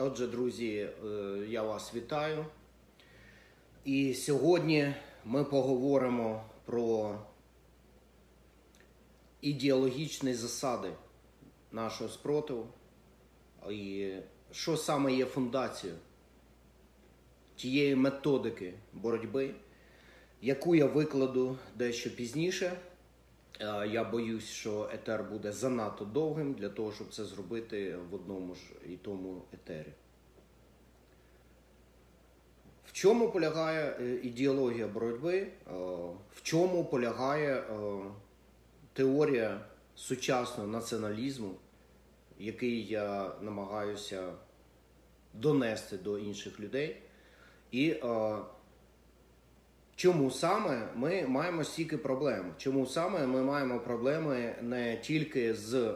Отже, друзі, е, я вас вітаю. І сьогодні ми поговоримо про ідеологічні засади нашого спротиву і що саме є фундацією тієї методики боротьби, яку я викладу дещо пізніше. Е, Я боюсь, що етер буде занадто довгим для того, щоб це зробити в одному ж і тому етері. В чому полягає е, ідеологія боротьби? Е, В чому полягає теорія сучасного націоналізму, який я намагаюся донести до інших людей? І Чому саме ми маємо стільки проблем? Чому саме ми маємо проблеми не тільки з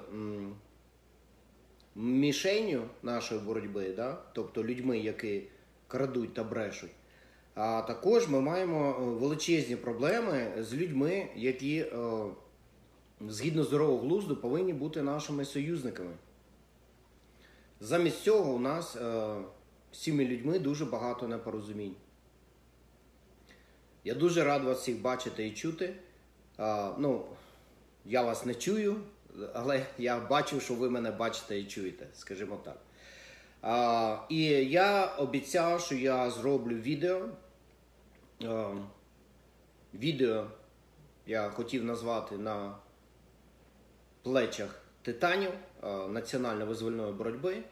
мішенню нашої боротьби, да? тобто людьми, які крадуть та брешуть, а також ми маємо е, величезні проблеми з людьми, які е, згідно здорового глузду повинні бути нашими союзниками. Замість цього у нас е, з цими людьми дуже багато непорозумінь. Я дуже рад вас всіх бачити і чути. А, ну, я вас не чую, але я бачу, що ви мене бачите і чуєте, скажімо так. А, і я обіцяв, що я зроблю відео. А, відео я хотів назвати на плечах титанів а, національно-визвольної боротьби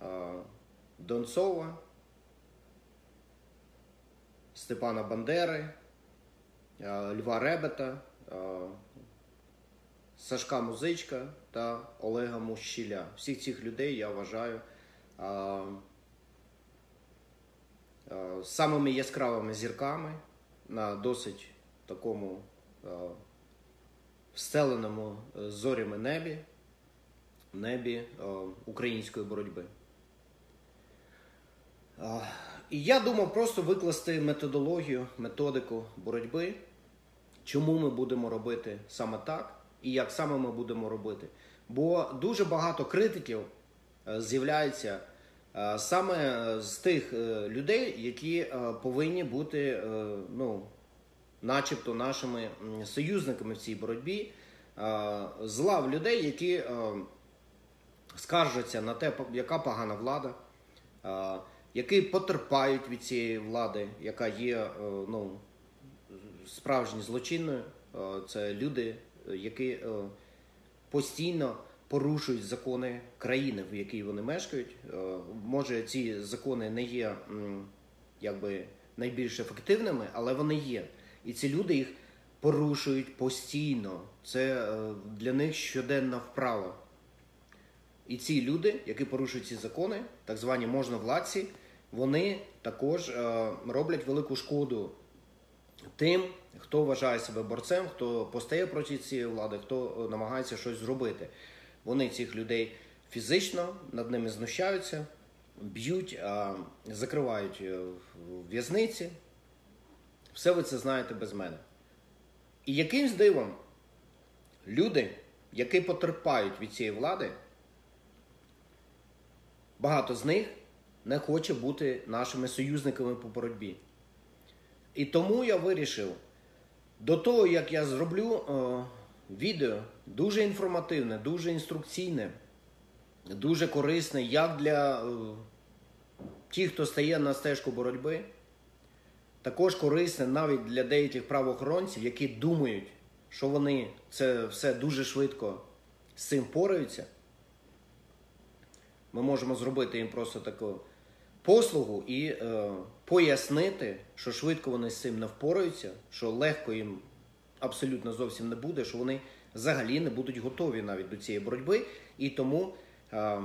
а, Донцова. Степана Бандери, е, Льва Ребета, е, Сашка Музичка та Олега Мущіля. Всіх цих людей я вважаю е, самими яскравими зірками на досить такому встеленому зорями небі, небі української боротьби. І я думав просто викласти методологію, методику боротьби, чому ми будемо робити саме так і як саме ми будемо робити. Бо дуже багато критиків е, з'являється е, саме з тих е, людей, які повинні бути, ну, начебто, нашими союзниками в цій боротьбі, зла в людей, які скаржаться на те, яка погана влада які потерпають від цієї влади, яка є е, ну, справжньо злочинною. Е, це люди, які е, постійно порушують закони країни, в якій вони мешкають. Може, ці закони не є якби найбільш ефективними, але вони є. І ці люди їх порушують постійно. Це для них щоденна вправа. І ці люди, які порушують ці закони, так звані можновладці, вони також е, роблять велику шкоду тим, хто вважає себе борцем, хто постає проти цієї влади, хто е, намагається щось зробити. Вони цих людей фізично над ними знущаються, б'ють, закривають е, в'язниці. Все ви це знаєте без мене. І якимсь дивом люди, які потерпають від цієї влади, багато з них не хоче бути нашими союзниками по боротьбі. І тому я вирішив, до того, як я зроблю е, відео дуже інформативне, дуже інструкційне, дуже корисне як для е, тих, хто стає на стежку боротьби, також корисне навіть для деяких правоохоронців, які думають, що вони це все дуже швидко з цим пораються. Ми можемо зробити їм просто таку послугу і е, пояснити, що швидко вони з цим не впораються, що легко їм абсолютно зовсім не буде, що вони взагалі не будуть готові навіть до цієї боротьби. І тому е,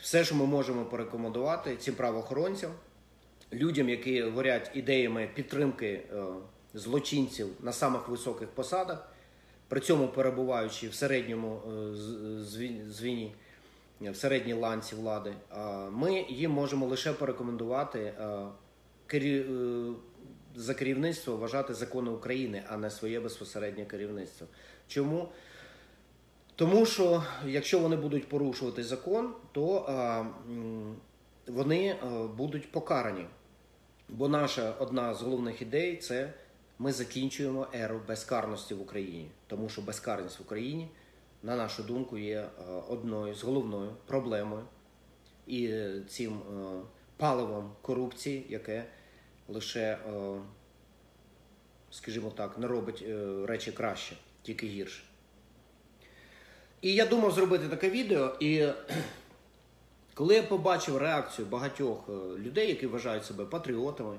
все, що ми можемо порекомендувати цим правоохоронцям, людям, які горять ідеями підтримки е, злочинців на самих високих посадах, при цьому перебуваючи в середньому е, звіні в середній ланці влади, ми їм можемо лише порекомендувати е, за керівництво вважати закони України, а не своє безпосереднє керівництво. Чому? Тому що якщо вони будуть порушувати закон, то вони е, будуть покарані. Бо наша одна з головних ідей це ми закінчуємо еру безкарності в Україні, тому що безкарність в Україні, на нашу думку, є е, одною з головною проблемою і цим е, паливом корупції, яке лише, е, скажімо так, не робить речі краще, тільки гірше. І я думав зробити таке відео, і коли я побачив реакцію багатьох людей, які вважають себе патріотами,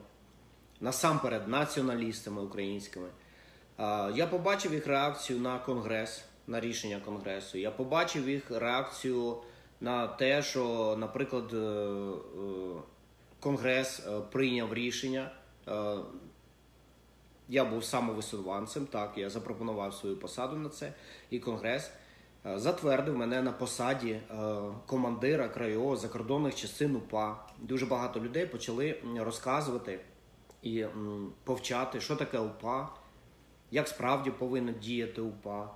насамперед націоналістами українськими, я побачив їх реакцію на конгрес, на рішення конгресу. Я побачив їх реакцію на те, що, наприклад, е, е, конгрес е, прийняв рішення. Я був самовисуванцем, так, я запропонував свою посаду на це, і конгрес затвердив мене на посаді командира краєвого закордонних частин УПА. Дуже багато людей почали розказувати і повчати, що таке УПА, як справді повинно діяти УПА.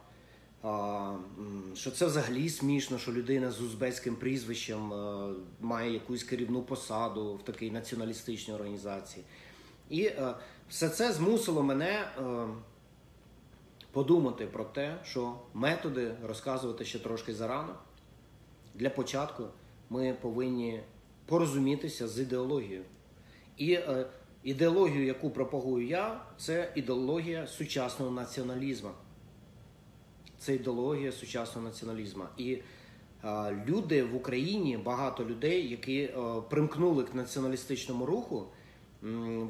Що це взагалі смішно, що людина з узбецьким прізвищем е, має якусь керівну посаду в такій націоналістичній організації. І е, все це змусило мене е, подумати про те, що методи розказувати ще трошки зарано. Для початку ми повинні порозумітися з ідеологією. І ідеологію, яку пропагую я, це ідеологія сучасного націоналізму. Це ідеологія сучасного націоналізму. І е, люди в Україні, багато людей, які е, примкнули к націоналістичному руху,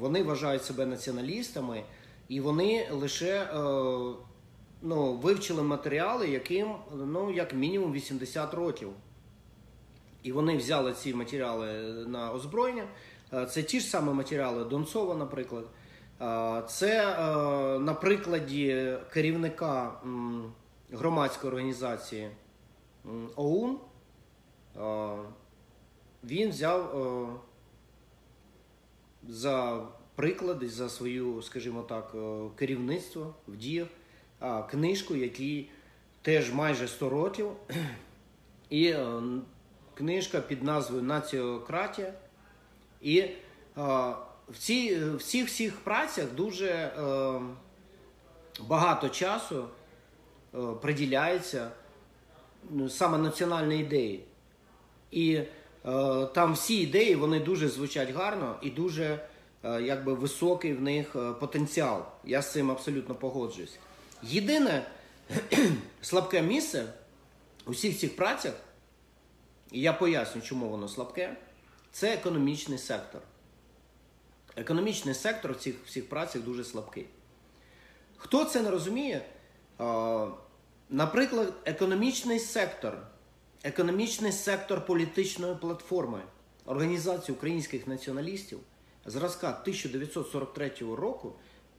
вони вважають себе націоналістами, і вони лише е, ну, вивчили матеріали, яким ну, як мінімум 80 років. І вони взяли ці матеріали на озброєння. Е, Це ті ж самі матеріали Донцова, наприклад. Е, Це е, на прикладі керівника громадської організації ОУН. Він взяв за приклад за свою, скажімо так, е, керівництво в діях книжку, якій теж майже 100 років. І е, книжка під назвою Націократія. І в, цій, в цих всіх працях дуже е, багато часу приділяється ну, саме національній ідеї. І е, там всі ідеї вони дуже звучать гарно і дуже е, якби високий в них е, потенціал. Я з цим абсолютно погоджуюсь. Єдине слабке місце у всіх цих працях, і я поясню, чому воно слабке, це економічний сектор. Економічний сектор в цих всіх працях дуже слабкий. Хто це не розуміє? Наприклад, економічний сектор, економічний сектор політичної платформи Організації українських націоналістів зразка 1943 року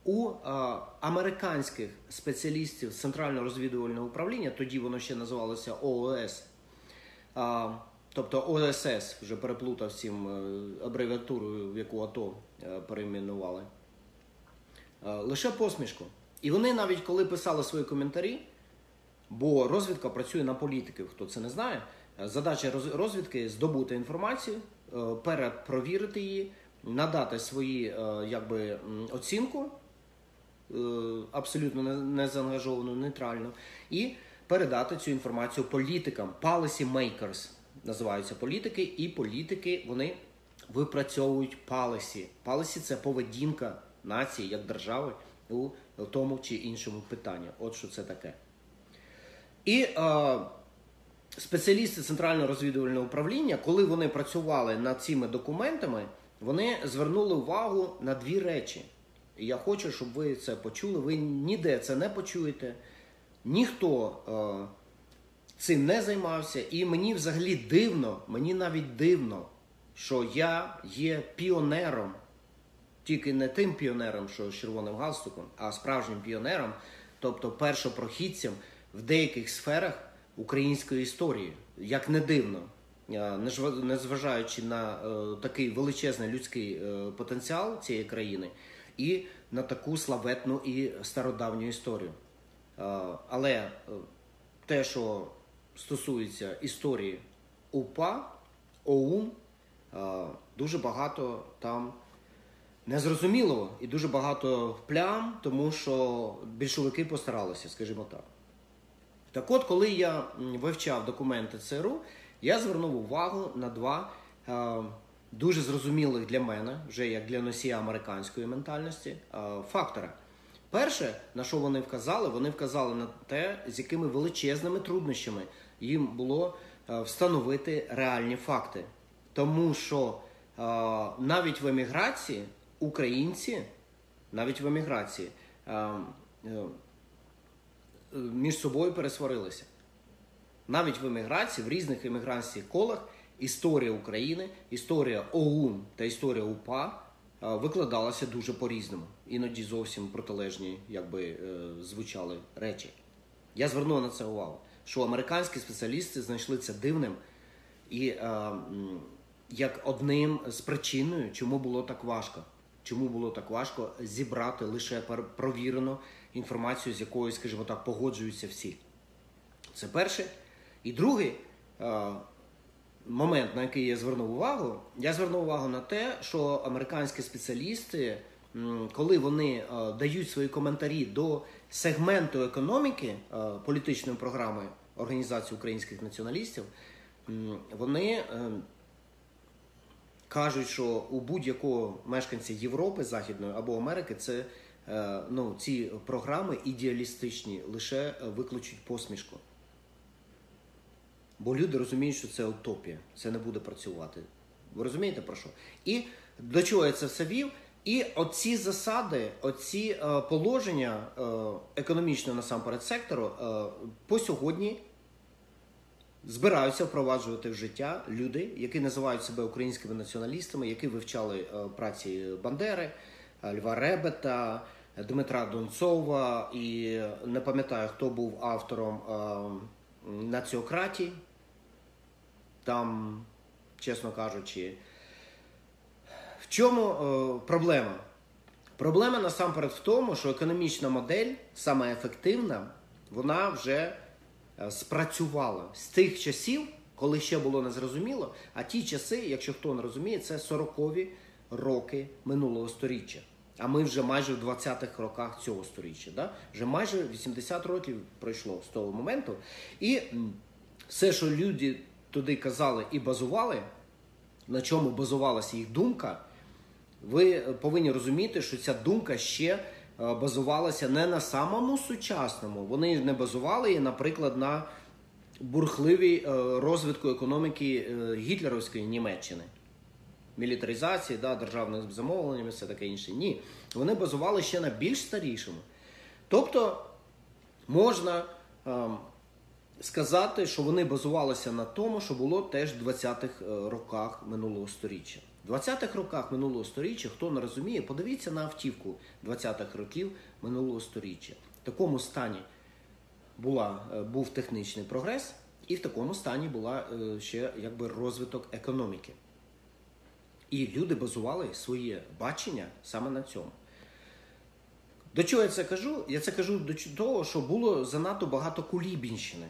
у а, американських спеціалістів Центрального розвідувального управління, тоді воно ще називалося ООС, а, тобто ОСС, вже переплутав цим е, абревіатурою, в яку АТО е, перейменували. Е, лише посмішку. І вони навіть коли писали свої коментарі, бо розвідка працює на політиків, хто це не знає. Задача розвідки здобути інформацію, е, перепровірити її, надати свої е, якби, оцінку е, абсолютно не- незаангажовану, нейтральну, і передати цю інформацію політикам. Policy makers називаються політики, і політики вони випрацьовують policy. Policy – це поведінка нації як держави у тому чи іншому питанні. От що це таке. І е, спеціалісти Центрального розвідувального управління, коли вони працювали над цими документами, вони звернули увагу на дві речі. І я хочу, щоб ви це почули. Ви ніде це не почуєте, ніхто е, цим не займався. І мені взагалі дивно, мені навіть дивно, що я є піонером тільки не тим піонером, що з червоним галстуком, а справжнім піонером, тобто першопрохідцям в деяких сферах української історії, як не дивно, е, незважаючи на е, такий величезний людський е, потенціал цієї країни і на таку славетну і стародавню історію. Але те, що стосується історії УПА, ОУН, дуже багато там незрозумілого і дуже багато плям, тому що більшовики постаралися, скажімо так. Так от, коли я вивчав документи ЦРУ, я звернув увагу на два е, дуже зрозумілих для мене, вже як для носія американської ментальності, е, фактора. Перше, на що вони вказали, вони вказали на те, з якими величезними труднощами їм було е, встановити реальні факти. Тому що е, навіть в еміграції українці, навіть в еміграції, е, е, між собою пересварилися. Навіть в еміграції, в різних еміграційних колах історія України, історія ОУН та історія УПА викладалася дуже по-різному. Іноді зовсім протилежні, якби е, звучали речі. Я звернув на це увагу, що американські спеціалісти знайшли це дивним і е, як одним з причиною, чому було так важко. Чому було так важко зібрати лише провірену інформацію, з якою, скажімо так, погоджуються всі. Це перше. І другий е, момент, на який я звернув увагу, я звернув увагу на те, що американські спеціалісти, коли вони е, дають свої коментарі до сегменту економіки е, політичної програми Організації українських націоналістів, вони кажуть, що у будь-якого мешканця Європи, Західної або Америки це ну, ці програми ідеалістичні лише викличуть посмішку. Бо люди розуміють, що це утопія, це не буде працювати. Ви розумієте про що? І до чого я це все вів? І оці засади, оці е, положення е, економічного насамперед сектору е, по сьогодні збираються впроваджувати в життя люди, які називають себе українськими націоналістами, які вивчали е, праці Бандери, Льва Ребета, Дмитра Донцова. І не пам'ятаю, хто був автором е, націократії там, чесно кажучи, в чому е, проблема? Проблема насамперед в тому, що економічна модель, саме ефективна, вона вже е, спрацювала з тих часів, коли ще було незрозуміло. А ті часи, якщо хто не розуміє, це 40-ві роки минулого століття. А ми вже майже в 20-х роках цього століття. Да? Вже майже 80 років пройшло з того моменту. І все, що люди туди казали і базували, на чому базувалася їх думка, ви повинні розуміти, що ця думка ще е, базувалася не на самому сучасному. Вони не базували її, наприклад, на бурхливій е, розвитку економіки е, гітлерівської Німеччини. Мілітаризації, да, державних замовленнями, все таке інше. Ні. Вони базували ще на більш старішому. Тобто можна ем, сказати, що вони базувалися на тому, що було теж в 20-х е, роках минулого століття. В 20-х роках минулого століття, хто не розуміє, подивіться на автівку 20-х років минулого століття. В такому стані була, е, був технічний прогрес, і в такому стані була е, ще якби розвиток економіки. І люди базували своє бачення саме на цьому. До чого я це кажу? Я це кажу до того, що було занадто багато кулібінщини.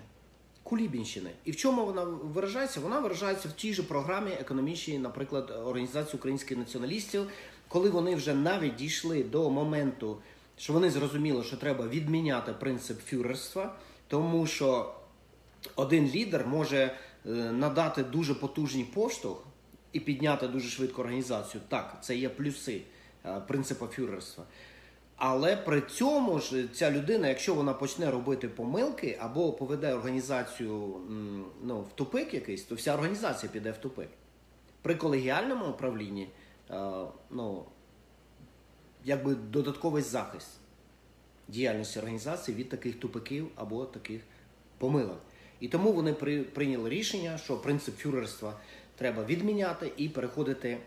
Кулібінщини. І в чому вона виражається? Вона виражається в тій же програмі економічній, наприклад, Організації українських націоналістів, коли вони вже навіть дійшли до моменту, що вони зрозуміли, що треба відміняти принцип фюрерства, тому що один лідер може е, надати дуже потужний поштовх і підняти дуже швидко організацію. Так, це є плюси е, принципу фюрерства. Але при цьому ж ця людина, якщо вона почне робити помилки або поведе організацію ну, в тупик якийсь, то вся організація піде в тупик. При колегіальному управлінні ну, якби додатковий захист діяльності організації від таких тупиків або таких помилок. І тому вони прийняли рішення, що принцип фюрерства треба відміняти і переходити.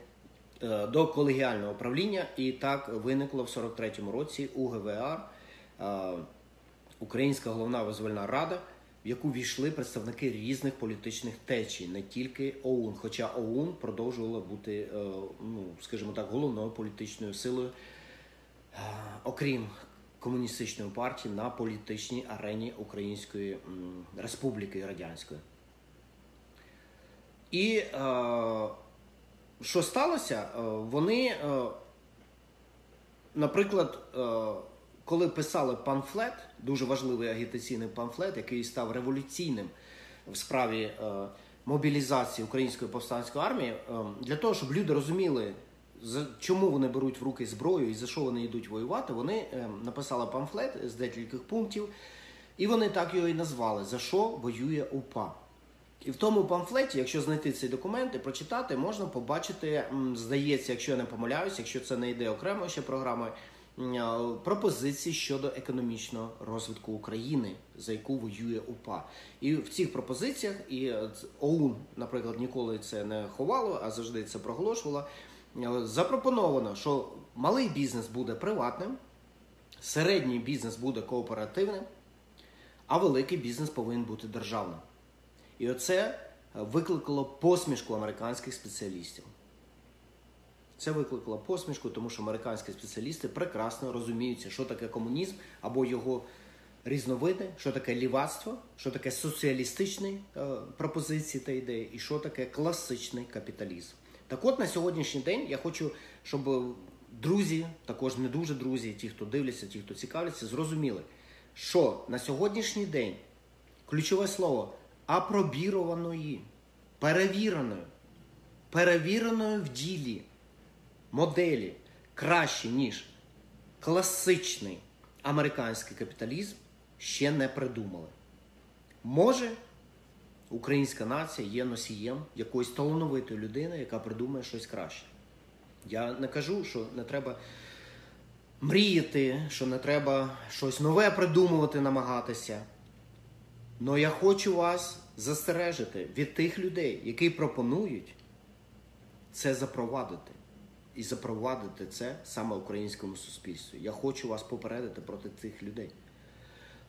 Е, до колегіального управління, і так виникло в 43-му році УГВР, е, Українська головна визвольна рада, в яку війшли представники різних політичних течій, не тільки ОУН. Хоча ОУН продовжувала бути, е, ну скажімо так, головною політичною силою, окрім комуністичної партії на політичній арені Української Республіки Радянської. І що сталося? Е, вони, е, наприклад, е, коли писали памфлет, дуже важливий агітаційний памфлет, який став революційним в справі мобілізації української повстанської армії, для того, щоб люди розуміли, чому вони беруть в руки зброю і за що вони йдуть воювати, вони написали памфлет з декількох пунктів, і вони так його і назвали За що воює УПА. І в тому памфлеті, якщо знайти цей документ і прочитати, можна побачити, здається, якщо я не помиляюся, якщо це не йде окремо ще програмою, пропозиції щодо економічного розвитку України, за яку воює УПА. І в цих пропозиціях і е, ОУН, наприклад, ніколи це не ховало, а завжди це проголошувало. Запропоновано, що малий бізнес буде приватним, середній бізнес буде кооперативним, а великий бізнес повинен бути державним. І оце викликало посмішку американських спеціалістів. Це викликало посмішку, тому що американські спеціалісти прекрасно розуміються, що таке комунізм або його різновиди, що таке лівацтво, що таке соціалістичні е, пропозиції та ідеї, і що таке класичний капіталізм. Так от на сьогоднішній день я хочу, щоб друзі, також не дуже друзі, ті, хто дивляться, ті, хто цікавляться, зрозуміли, що на сьогоднішній день ключове слово апробірованої, перевіреної, перевіреної в ділі моделі краще, ніж класичний американський капіталізм, ще не придумали. Може, українська нація є носієм якоїсь талановитої людини, яка придумає щось краще. Я не кажу, що не треба мріяти, що не треба щось нове придумувати, намагатися. Но я хочу вас застережити від тих людей, які пропонують це запровадити. І запровадити це саме українському суспільству. Я хочу вас попередити проти цих людей.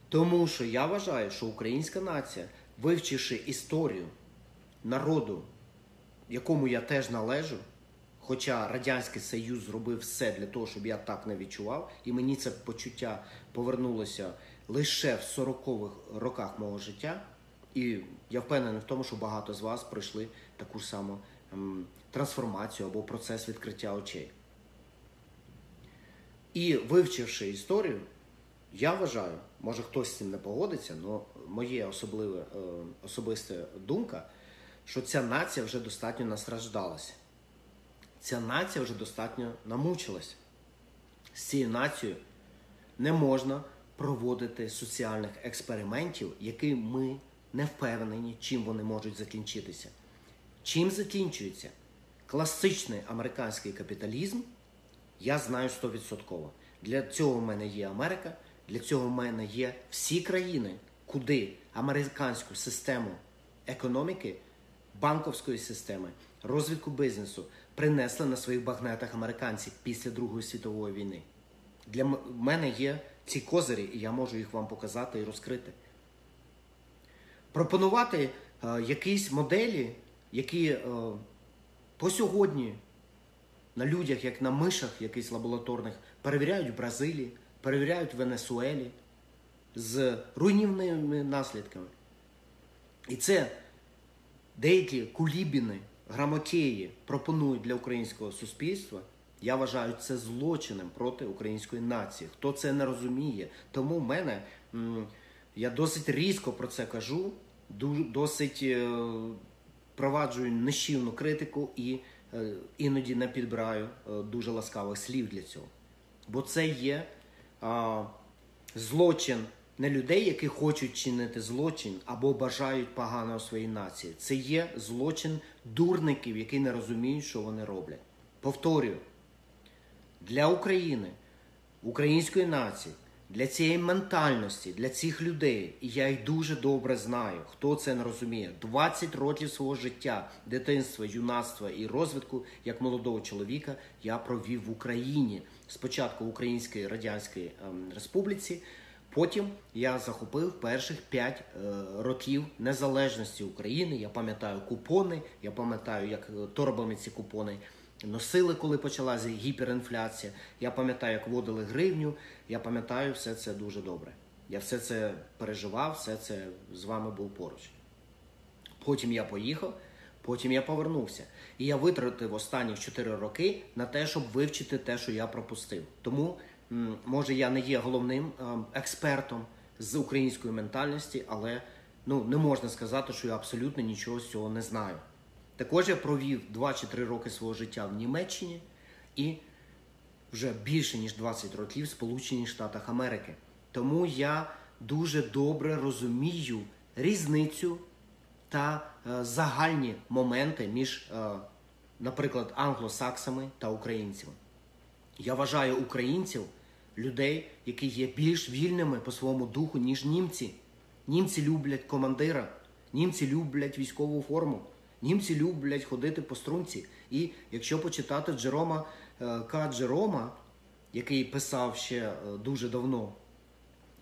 Тому що я вважаю, що українська нація, вивчивши історію народу, якому я теж належу, хоча Радянський Союз зробив все для того, щоб я так не відчував, і мені це почуття повернулося лише в 40-х роках мого життя, і я впевнений в тому, що багато з вас пройшли таку саму ем, трансформацію або процес відкриття очей. І вивчивши історію, я вважаю, може хтось з цим не погодиться, але моя особлива, е, особиста думка, що ця нація вже достатньо настраждалася. Ця нація вже достатньо намучилася. З цією нацією не можна проводити соціальних експериментів, які ми не впевнені, чим вони можуть закінчитися. Чим закінчується класичний американський капіталізм, я знаю 100%. Для цього в мене є Америка, для цього в мене є всі країни, куди американську систему економіки, банковської системи, розвитку бізнесу принесли на своїх багнетах американці після Другої світової війни. Для мене є ці козирі, і я можу їх вам показати і розкрити. Пропонувати е, якісь моделі, які е, по сьогодні на людях, як на мишах, якихось лабораторних, перевіряють в Бразилії, перевіряють в Венесуелі з руйнівними наслідками. І це деякі кулібіни, грамотеї пропонують для українського суспільства. Я вважаю це злочином проти української нації. Хто це не розуміє? Тому в мене я досить різко про це кажу, досить е, проваджую нищівну критику і е, іноді не підбираю е, дуже ласкавих слів для цього. Бо це є злочин не людей, які хочуть чинити злочин або бажають поганого своїй нації. Це є злочин дурників, які не розуміють, що вони роблять. Повторюю для України, української нації, для цієї ментальності, для цих людей, і я їх дуже добре знаю, хто це не розуміє. 20 років свого життя, дитинства, юнацтва і розвитку як молодого чоловіка я провів в Україні. Спочатку в Українській Радянській ем, Республіці. Потім я захопив перших 5 е, років незалежності України. Я пам'ятаю купони, я пам'ятаю, як е, торбами ці купони носили, коли почалася гіперінфляція. Я пам'ятаю, як вводили гривню. Я пам'ятаю все це дуже добре. Я все це переживав, все це з вами був поруч. Потім я поїхав, Потім я повернувся. І я витратив останні 4 роки на те, щоб вивчити те, що я пропустив. Тому, може, я не є головним ем, експертом з української ментальності, але ну, не можна сказати, що я абсолютно нічого з цього не знаю. Також я провів 2 чи 3 роки свого життя в Німеччині і вже більше ніж 20 років в Сполучених Штатах Америки. Тому я дуже добре розумію різницю та е, загальні моменти між, е, наприклад, англосаксами та українцями. Я вважаю українців людей, які є більш вільними по своєму духу, ніж німці. Німці люблять командира, німці люблять військову форму, німці люблять ходити по струнці. І якщо почитати Джерома е, К. Джерома, який писав ще е, дуже давно,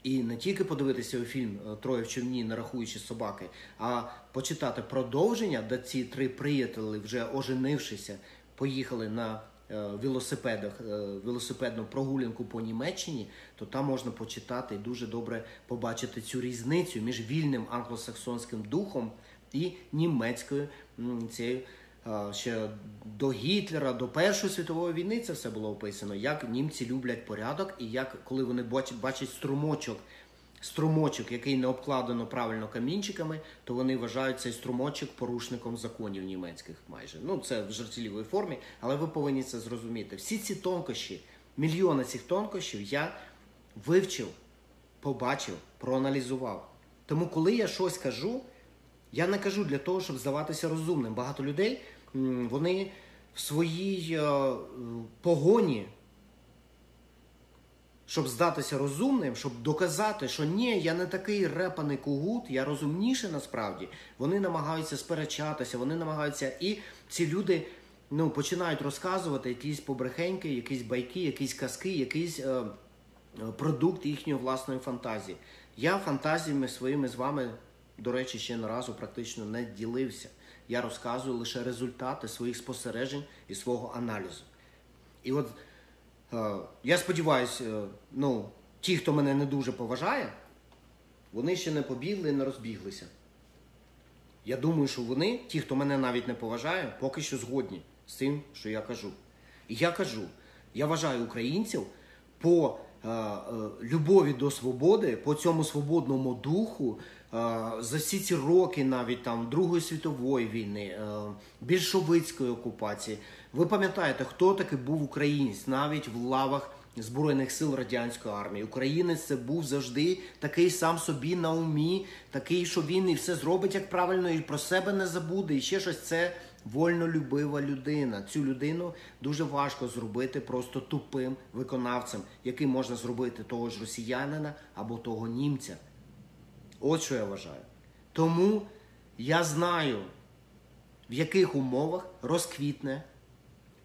і не тільки подивитися у фільм е, Троє в човні, не рахуючи собаки, а почитати продовження, де ці три приятелі, вже оженившися, поїхали на велосипедах, велосипедну прогулянку по Німеччині, то там можна почитати і дуже добре побачити цю різницю між вільним англосаксонським духом і німецькою е, Ще до Гітлера, до Першої світової війни це все було описано, як німці люблять порядок, і як коли вони бачать, бачать струмочок, струмочок, який не обкладено правильно камінчиками, то вони вважають цей струмочок порушником законів німецьких майже. Ну це в жартівливій формі, але ви повинні це зрозуміти. Всі ці тонкощі, мільйони цих тонкощів я вивчив, побачив, проаналізував. Тому, коли я щось кажу, я не кажу для того, щоб здаватися розумним. Багато людей вони в своїй е, погоні, щоб здатися розумним, щоб доказати, що ні, я не такий репаний кугут, я розумніше насправді. Вони намагаються сперечатися, вони намагаються, і ці люди ну, починають розказувати якісь побрехеньки, якісь байки, якісь казки, якийсь е, е, продукт їхньої власної фантазії. Я фантазіями своїми з вами, до речі, ще не разу практично не ділився. Я розказую лише результати своїх спостережень і свого аналізу. І от е, я сподіваюся, е, ну, ті, хто мене не дуже поважає, вони ще не побігли, не розбіглися. Я думаю, що вони, ті, хто мене навіть не поважає, поки що згодні з тим, що я кажу. І я кажу, я вважаю українців по е, е, любові до свободи, по цьому свободному духу, за всі ці роки навіть там Другої світової війни, е, більшовицької окупації. Ви пам'ятаєте, хто таки був українець навіть в лавах Збройних сил радянської армії. Українець це був завжди такий сам собі на умі, такий, що він і все зробить як правильно, і про себе не забуде. І ще щось це вольнолюбива людина. Цю людину дуже важко зробити просто тупим виконавцем, яким можна зробити того ж росіянина або того німця. От що я вважаю. Тому я знаю, в яких умовах розквітне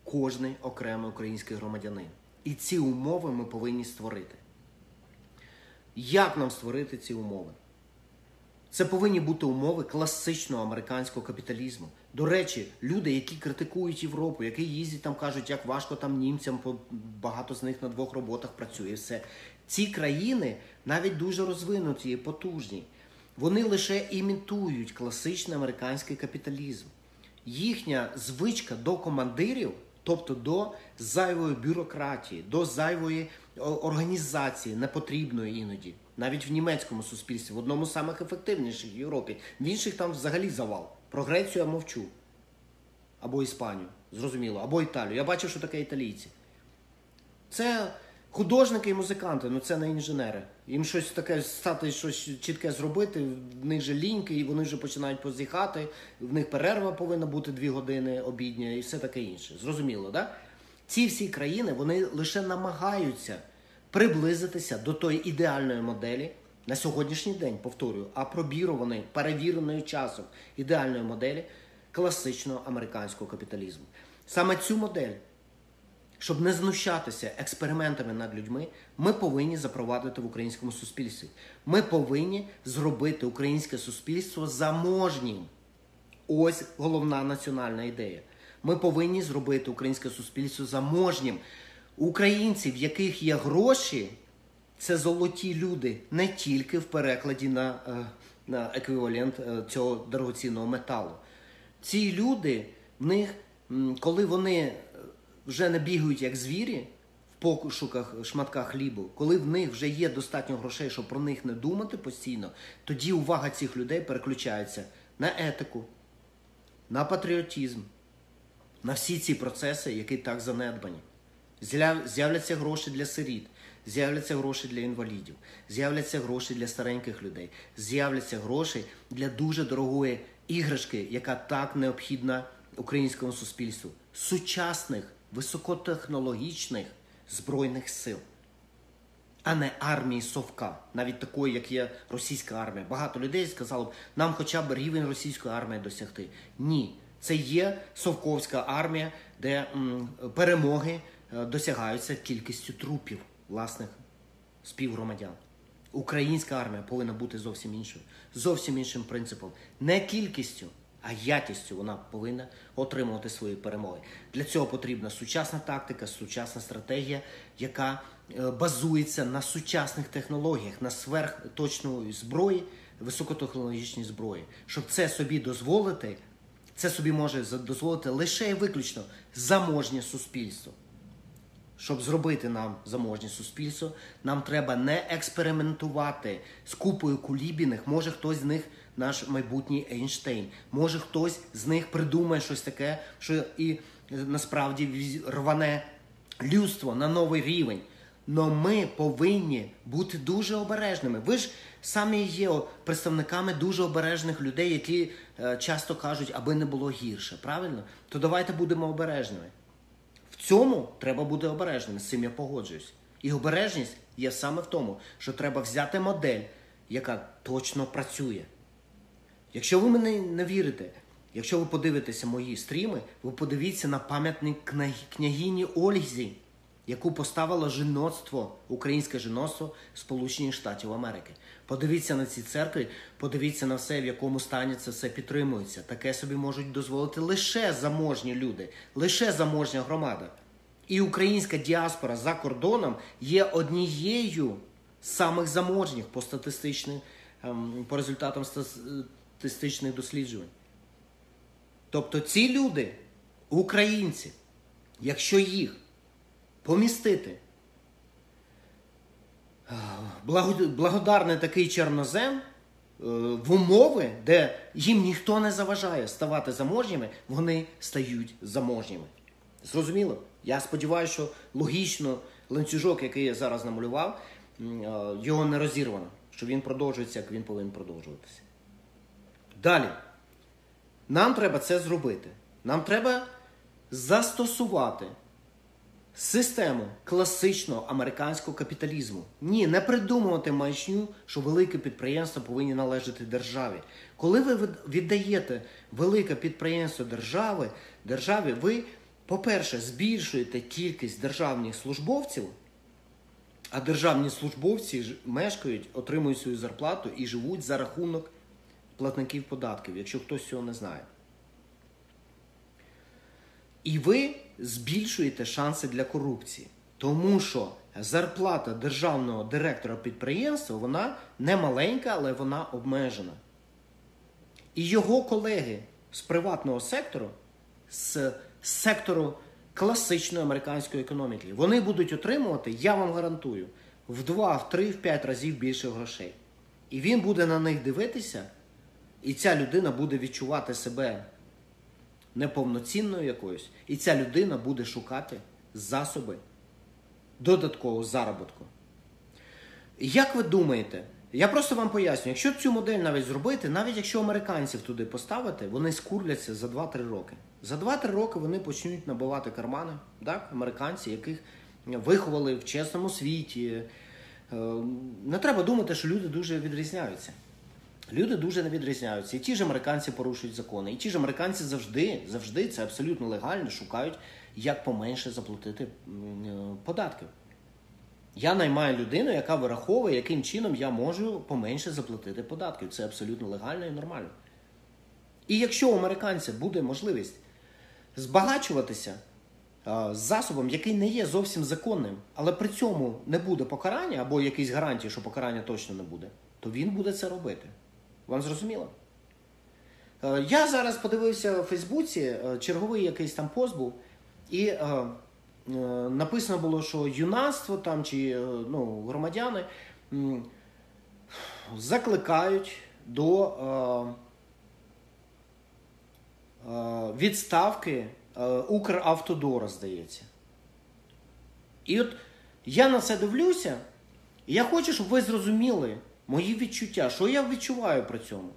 кожний окремий український громадянин. І ці умови ми повинні створити. Як нам створити ці умови? Це повинні бути умови класичного американського капіталізму. До речі, люди, які критикують Європу, які їздять там, кажуть, як важко там німцям, багато з них на двох роботах працює. Все ці країни навіть дуже розвинуті і потужні. Вони лише імітують класичний американський капіталізм. Їхня звичка до командирів, тобто до зайвої бюрократії, до зайвої організації, непотрібної іноді, навіть в німецькому суспільстві, в одному з самих ефективніших в Європі. В інших там взагалі завал. Про Грецію я мовчу. Або Іспанію, зрозуміло, або Італію. Я бачив, що таке італійці. Це художники і музиканти, ну це не інженери. Їм щось таке стати, щось чітке зробити, в них же ліньки, і вони вже починають позіхати, в них перерва повинна бути дві години обідня і все таке інше. Зрозуміло, да? Ці всі країни вони лише намагаються приблизитися до тої ідеальної моделі на сьогоднішній день, повторюю, апробірованої, перевіреної часом ідеальної моделі класичного американського капіталізму. Саме цю модель щоб не знущатися експериментами над людьми, ми повинні запровадити в українському суспільстві. Ми повинні зробити українське суспільство заможнім. Ось головна національна ідея. Ми повинні зробити українське суспільство заможнім. Українці, в яких є гроші, це золоті люди не тільки в перекладі на, е, на еквівалент е, цього дорогоцінного металу. ці люди, в них, коли вони вже не бігають як звірі в пошуках шматка хлібу, коли в них вже є достатньо грошей, щоб про них не думати постійно, тоді увага цих людей переключається на етику, на патріотизм, на всі ці процеси, які так занедбані. З'являться гроші для сиріт, з'являться гроші для інвалідів, з'являться гроші для стареньких людей, з'являться гроші для дуже дорогої іграшки, яка так необхідна українському суспільству. Сучасних, високотехнологічних збройних сил, а не армії совка, навіть такої, як є російська армія. Багато людей сказало б, нам хоча б рівень російської армії досягти. Ні, це є совковська армія, де м, перемоги е, досягаються кількістю трупів власних співгромадян. Українська армія повинна бути зовсім іншою, зовсім іншим принципом. Не кількістю, а якістю вона повинна отримувати свої перемоги. Для цього потрібна сучасна тактика, сучасна стратегія, яка е, базується на сучасних технологіях, на сверхточної зброї, високотехнологічній зброї. Щоб це собі дозволити, це собі може дозволити лише і виключно заможнє суспільство. Щоб зробити нам заможне суспільство, нам треба не експериментувати з купою кулібіних. Може хтось з них наш майбутній Ейнштейн. Може хтось з них придумає щось таке, що і е, насправді рване людство на новий рівень. Но ми повинні бути дуже обережними. Ви ж самі є представниками дуже обережних людей, які е, часто кажуть, аби не було гірше. Правильно? То давайте будемо обережними. В цьому треба бути обережним, з цим я погоджуюсь. І обережність є саме в тому, що треба взяти модель, яка точно працює. Якщо ви мене не вірите, якщо ви подивитеся мої стріми, ви подивіться на пам'ятник княгині Ользі, яку поставило жіноцтво, українське жіноцтво Сполучених Штатів Америки. Подивіться на ці церкви, подивіться на все, в якому стані це все підтримується. Таке собі можуть дозволити лише заможні люди, лише заможня громада. І українська діаспора за кордоном є однією з самих заможніх по статистичним, ем, по результатам статистичних досліджувань. Тобто ці люди, українці, якщо їх помістити е, благодарний такий чорнозем е, в умови, де їм ніхто не заважає ставати заможніми, вони стають заможніми. Зрозуміло? Я сподіваюся, що логічно ланцюжок, який я зараз намалював, е, його не розірвано, що він продовжується, як він повинен продовжуватися. Далі. Нам треба це зробити. Нам треба застосувати систему класичного американського капіталізму. Ні, не придумувати маячню, що велике підприємства повинні належати державі. Коли ви віддаєте велике підприємство держави, державі, ви, по-перше, збільшуєте кількість державних службовців, а державні службовці мешкають, отримують свою зарплату і живуть за рахунок платників податків, якщо хтось цього не знає. І ви збільшуєте шанси для корупції. Тому що зарплата державного директора підприємства вона не маленька, але вона обмежена. І його колеги з приватного сектору, з сектору класичної американської економіки, вони будуть отримувати, я вам гарантую, в 2, в 3, в 5 разів більше грошей. І він буде на них дивитися, і ця людина буде відчувати себе неповноцінною якоюсь, і ця людина буде шукати засоби додаткового заробітку. Як ви думаєте, я просто вам поясню, якщо цю модель навіть зробити, навіть якщо американців туди поставити, вони скурляться за 2-3 роки. За 2-3 роки вони почнуть набивати кармани, так? американці, яких виховали в чесному світі. Е, Не треба думати, що люди дуже відрізняються. Люди дуже не відрізняються. І ті ж американці порушують закони. І ті ж американці завжди, завжди це абсолютно легально шукають, як поменше заплатити е, податків. Я наймаю людину, яка вираховує, яким чином я можу поменше заплатити податків. Це абсолютно легально і нормально. І якщо у американця буде можливість збагачуватися з засобом, який не є зовсім законним, але при цьому не буде покарання або якісь гарантії, що покарання точно не буде, то він буде це робити. Вам зрозуміло? Е, Я зараз подивився у Фейсбуці, е, черговий якийсь там пост був, і е, написано було, що юнацтво там чи ну, громадяни закликають до відставки Укравтодора, здається. І от я на це дивлюся, і я хочу, щоб ви зрозуміли мої відчуття, що я відчуваю при цьому.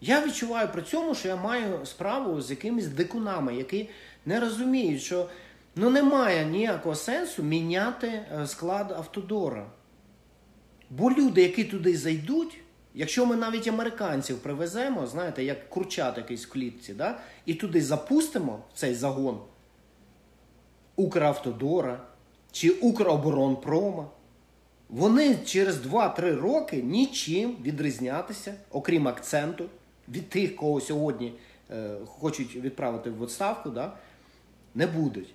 Я відчуваю при цьому, що я маю справу з якимись дикунами, які не розуміють, що ну, немає ніякого сенсу міняти е, склад Автодора. Бо люди, які туди зайдуть, якщо ми навіть американців привеземо, знаєте, як курчат якийсь в клітці, да, і туди запустимо цей загон Укравтодора чи Укроборонпрома, вони через 2-3 роки нічим відрізнятися, окрім акценту, від тих, кого сьогодні е, хочуть відправити в відставку, да, не будуть.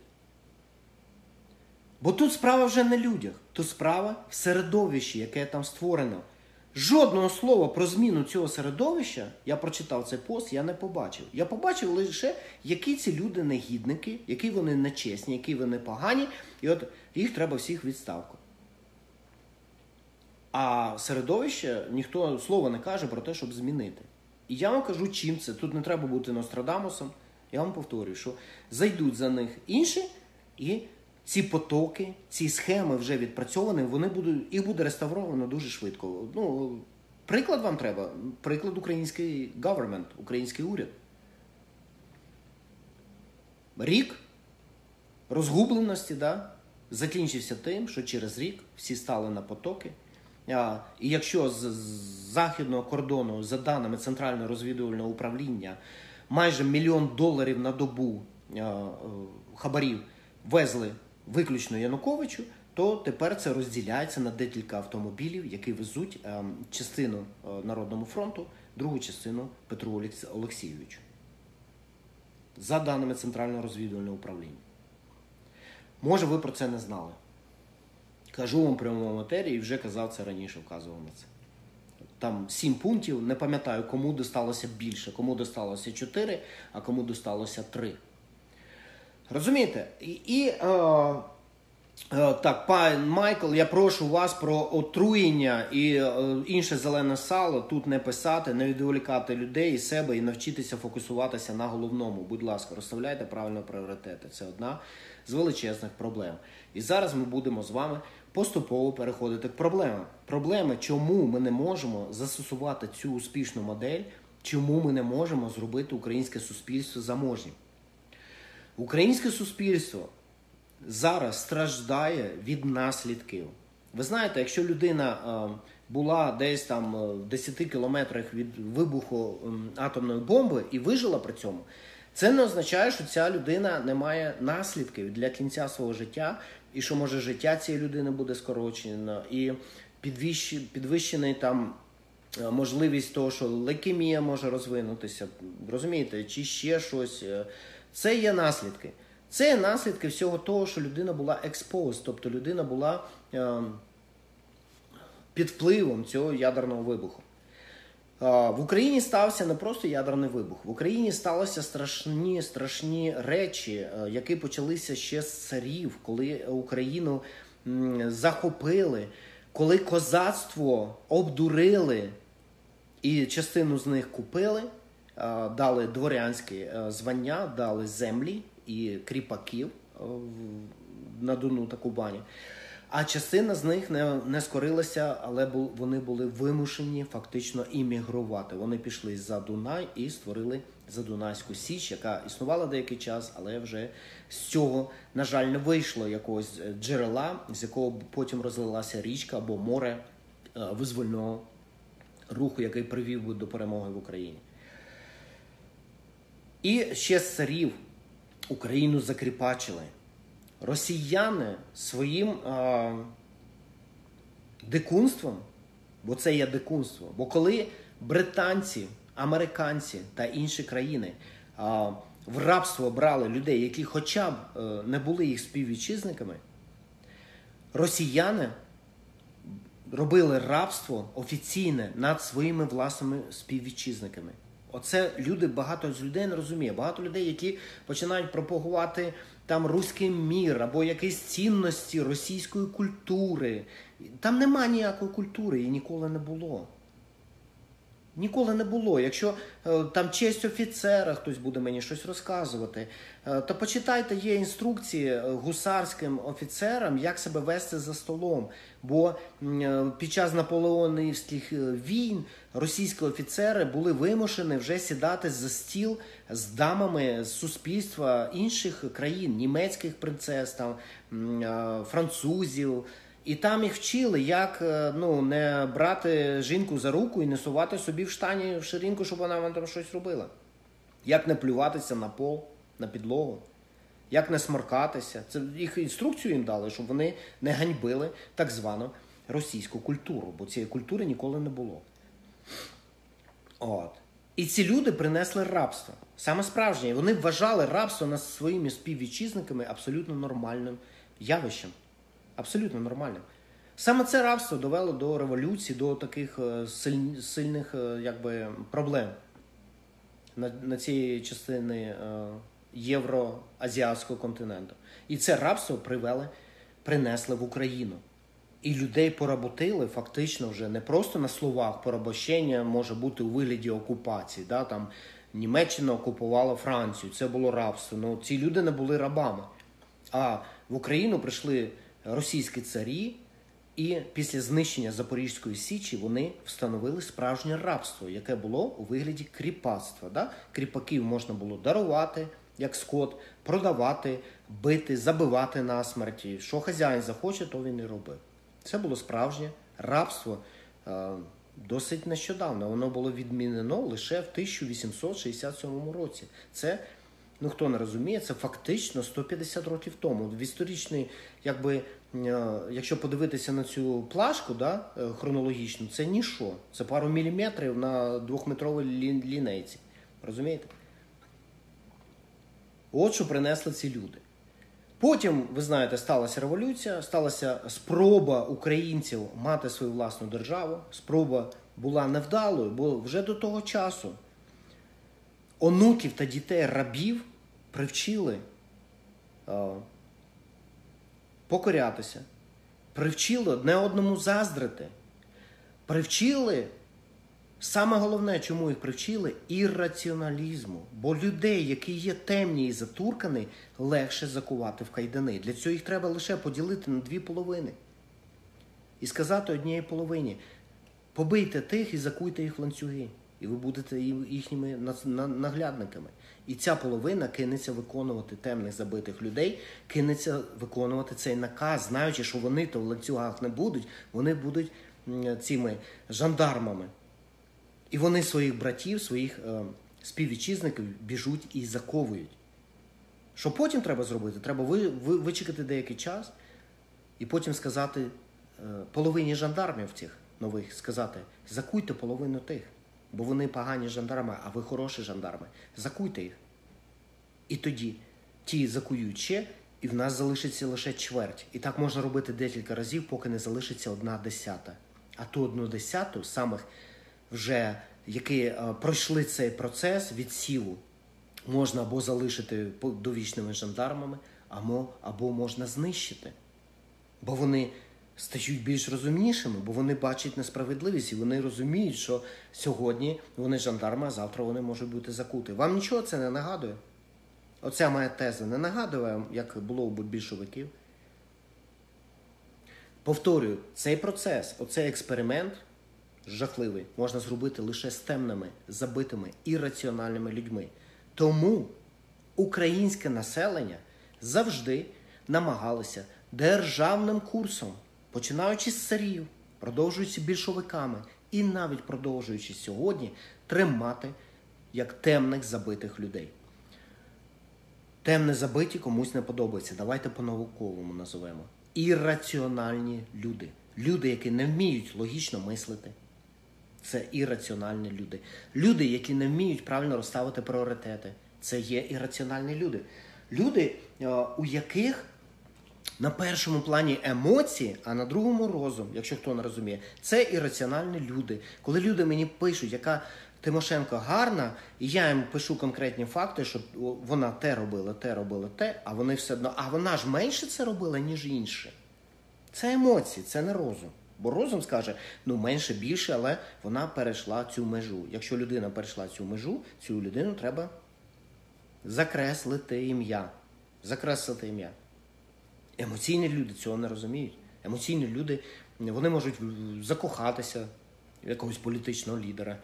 Бо тут справа вже не людях, тут справа в середовищі, яке там створено. Жодного слова про зміну цього середовища, я прочитав цей пост, я не побачив. Я побачив лише, які ці люди негідники, які вони нечесні, які вони погані, і от їх треба всіх відставку. А середовище ніхто слова не каже про те, щоб змінити. І я вам кажу, чим це. Тут не треба бути Нострадамусом. Я вам повторюю, що зайдуть за них інші, і ці потоки, ці схеми вже відпрацьовані, вони будуть, їх буде реставровано дуже швидко. Ну, приклад вам треба. Приклад український government, український уряд. Рік розгубленості да, закінчився тим, що через рік всі стали на потоки. І якщо з західного кордону, за даними Центрального розвідувального управління, майже мільйон доларів на добу а, хабарів везли виключно Януковичу, то тепер це розділяється на декілька автомобілів, які везуть частину а, Народному фронту, другу частину Петру Олексійовичу. За даними Центрального розвідувального управління. Може, ви про це не знали. Кажу вам прямо в матерії, вже казав це раніше, вказував на це. Там сім пунктів, не пам'ятаю, кому досталося більше, кому досталося чотири, а кому досталося три. Розумієте? І, і е, е, так, пан Майкл, я прошу вас про отруєння і е, інше зелене сало тут не писати, не відволікати людей і себе і навчитися фокусуватися на головному. Будь ласка, розставляйте правильно пріоритети. Це одна з величезних проблем. І зараз ми будемо з вами поступово переходити к проблемам. Проблеми, чому ми не можемо застосувати цю успішну модель, чому ми не можемо зробити українське суспільство заможнім. Українське суспільство зараз страждає від наслідків. Ви знаєте, якщо людина е, була десь там е, в 10 кілометрах від вибуху атомної бомби і вижила при цьому, це не означає, що ця людина не має наслідків для кінця свого життя, і що може життя цієї людини буде скорочено, і підвищ- підвищений там е, можливість того, що лейкемія може розвинутися, розумієте, чи ще щось. Е, Це є наслідки. Це є наслідки всього того, що людина була exposed, тобто людина була е, під впливом цього ядерного вибуху. В Україні стався не просто ядерний вибух. В Україні сталися страшні страшні речі, е, які почалися ще з царів, коли Україну захопили, коли козацтво обдурили і частину з них купили, е, дали дворянські е, звання, дали землі і кріпаків на Дону та Кубані. А частина з них не, не скорилася, але бу- вони були вимушені фактично іммігрувати. Вони пішли за Дунай і створили Задунайську Січ, яка існувала деякий час, але вже з цього, на жаль, не вийшло якогось е, джерела, з якого потім розлилася річка або море е, визвольного руху, який привів би до перемоги в Україні. І ще з царів Україну закріпачили. Росіяни своїм е, дикунством, бо це є дикунство. Бо коли британці, американці та інші країни е, в рабство брали людей, які хоча б е, не були їх співвітчизниками, росіяни робили рабство офіційне над своїми власними співвітчизниками. Оце люди, багато з людей не розуміє. Багато людей, які починають пропагувати там руський мір або якісь цінності російської культури. Там нема ніякої культури і ніколи не було. Ніколи не було. Якщо е, там честь офіцера, хтось буде мені щось розказувати, е, то почитайте, є інструкції е, гусарським офіцерам, як себе вести за столом. Бо під час наполеонівських війн російські офіцери були вимушені вже сідати за стіл з дамами з суспільства інших країн, німецьких принцес, там, французів. І там їх вчили, як е, ну, не брати жінку за руку і не сувати собі в штані в ширинку, щоб вона вам там щось робила. Як не плюватися на пол, на підлогу, як не сморкатися. Це їх інструкцію їм дали, щоб вони не ганьбили так звану російську культуру, бо цієї культури ніколи не було. От. І ці люди принесли рабство. Саме справжнє. Вони вважали рабство над своїми співвітчизниками абсолютно нормальним явищем. Абсолютно нормальним. Саме це рабство довело до революції, до таких е, силь- сильних е, якби, проблем на, на цій частині е, євроазіатського континенту. І це рабство привели, принесли в Україну. І людей поработили фактично вже не просто на словах порабощення може бути у вигляді окупації. Да? Там Німеччина окупувала Францію, це було рабство. Ну ці люди не були рабами. А в Україну прийшли російські царі, і після знищення Запорізької Січі вони встановили справжнє рабство, яке було у вигляді кріпацтва. Да? Кріпаків можна було дарувати як скот, продавати, бити, забивати на смерті. Що хазяїн захоче, то він і робив. Це було справжнє рабство. е, Досить нещодавно воно було відмінено лише в 1867 році. Це ну хто не розуміє, це фактично 150 років тому. В історичний, якби е, якщо подивитися на цю плашку, да, е, хронологічну, це ніщо. Це пару міліметрів на двохметровій лі- лінейці. Розумієте? От що принесли ці люди. Потім, ви знаєте, сталася революція, сталася спроба українців мати свою власну державу. Спроба була невдалою, бо вже до того часу онуків та дітей рабів привчили е, покорятися, привчили одне одному заздрити, привчили. Саме головне, чому їх привчили ірраціоналізму. Бо людей, які є темні і затуркані, легше закувати в кайдани. Для цього їх треба лише поділити на дві половини. І сказати однієї половині: побийте тих і закуйте їх в ланцюги. І ви будете їхніми на- на- наглядниками. І ця половина кинеться виконувати темних забитих людей, кинеться виконувати цей наказ, знаючи, що вони то в ланцюгах не будуть, вони будуть цими жандармами. І вони своїх братів, своїх е, співвітчизників біжуть і заковують. Що потім треба зробити? Треба ви, ви, вичекати деякий час і потім сказати е, половині жандармів цих нових, сказати, закуйте половину тих, бо вони погані жандарми, а ви хороші жандарми. Закуйте їх. І тоді ті закують ще, і в нас залишиться лише чверть. І так можна робити декілька разів, поки не залишиться одна десята. А ту одну десяту самих вже які е, пройшли цей процес відсіву, можна або залишити довічними жандармами, або, або можна знищити. Бо вони стають більш розумнішими, бо вони бачать несправедливість і вони розуміють, що сьогодні вони жандарми, а завтра вони можуть бути закути. Вам нічого це не нагадує? Оця моя теза не нагадує, як було у більшовиків. Повторюю, цей процес, оцей експеримент жахливий, можна зробити лише з темними, забитими, ірраціональними людьми. Тому українське населення завжди намагалося державним курсом, починаючи з царів, продовжуючи більшовиками і навіть продовжуючи сьогодні, тримати як темних забитих людей. Темне забиті комусь не подобається. Давайте по-науковому називемо. Ірраціональні люди. Люди, які не вміють логічно мислити. Це ірраціональні люди. Люди, які не вміють правильно розставити пріоритети. Це є ірраціональні люди. Люди, е, у яких на першому плані емоції, а на другому розум, якщо хто не розуміє, це ірраціональні люди. Коли люди мені пишуть, яка Тимошенко гарна, і я їм пишу конкретні факти, що вона те робила, те робила, те, а вони все одно. А вона ж менше це робила, ніж інші. Це емоції, це не розум. Бо розум скаже, ну менше більше, але вона перейшла цю межу. Якщо людина перейшла цю межу, цю людину треба закреслити ім'я. Закреслити ім'я. Емоційні люди цього не розуміють. Емоційні люди вони можуть закохатися в якогось політичного лідера.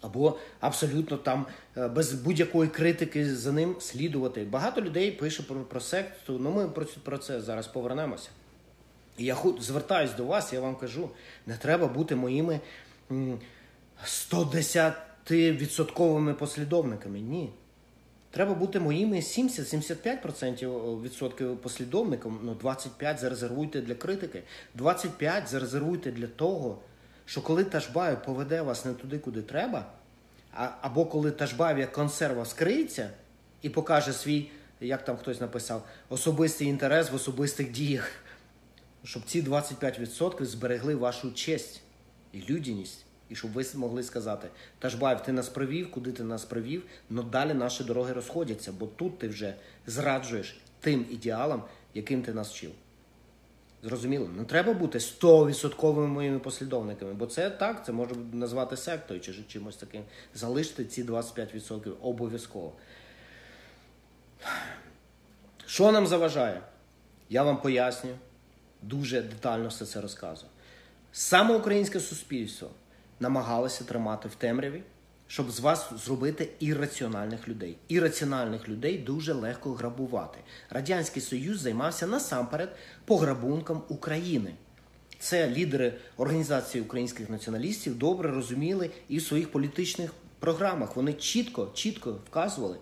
Або абсолютно там е, без будь-якої критики за ним слідувати. Багато людей пише про про секту, ну ми про, про це зараз повернемося. І я звертаюсь до вас, я вам кажу, не треба бути моїми 110% послідовниками. Ні. Треба бути моїми 70-75% відсотків послідовником, ну 25 зарезервуйте для критики, 25% зарезервуйте для того, що коли Ташбаєв поведе вас не туди, куди треба, а, або коли Ташбаєв як консерва скриється і покаже свій, як там хтось написав, особистий інтерес в особистих діях, щоб ці 25% зберегли вашу честь і людяність. І щоб ви могли сказати, Ташбаєв, ти нас привів, куди ти нас привів, але далі наші дороги розходяться, бо тут ти вже зраджуєш тим ідеалам, яким ти нас вчив. Зрозуміло, не треба бути 100% моїми послідовниками, бо це так, це може назвати сектою чи чимось таким. Залиште ці 25% обов'язково. Що нам заважає? Я вам поясню, дуже детально все це розказую. Саме українське суспільство намагалися тримати в темряві, щоб з вас зробити ірраціональних людей. Ірраціональних людей дуже легко грабувати. Радянський Союз займався насамперед пограбунком України. Це лідери організації українських націоналістів добре розуміли і в своїх політичних програмах. Вони чітко, чітко вказували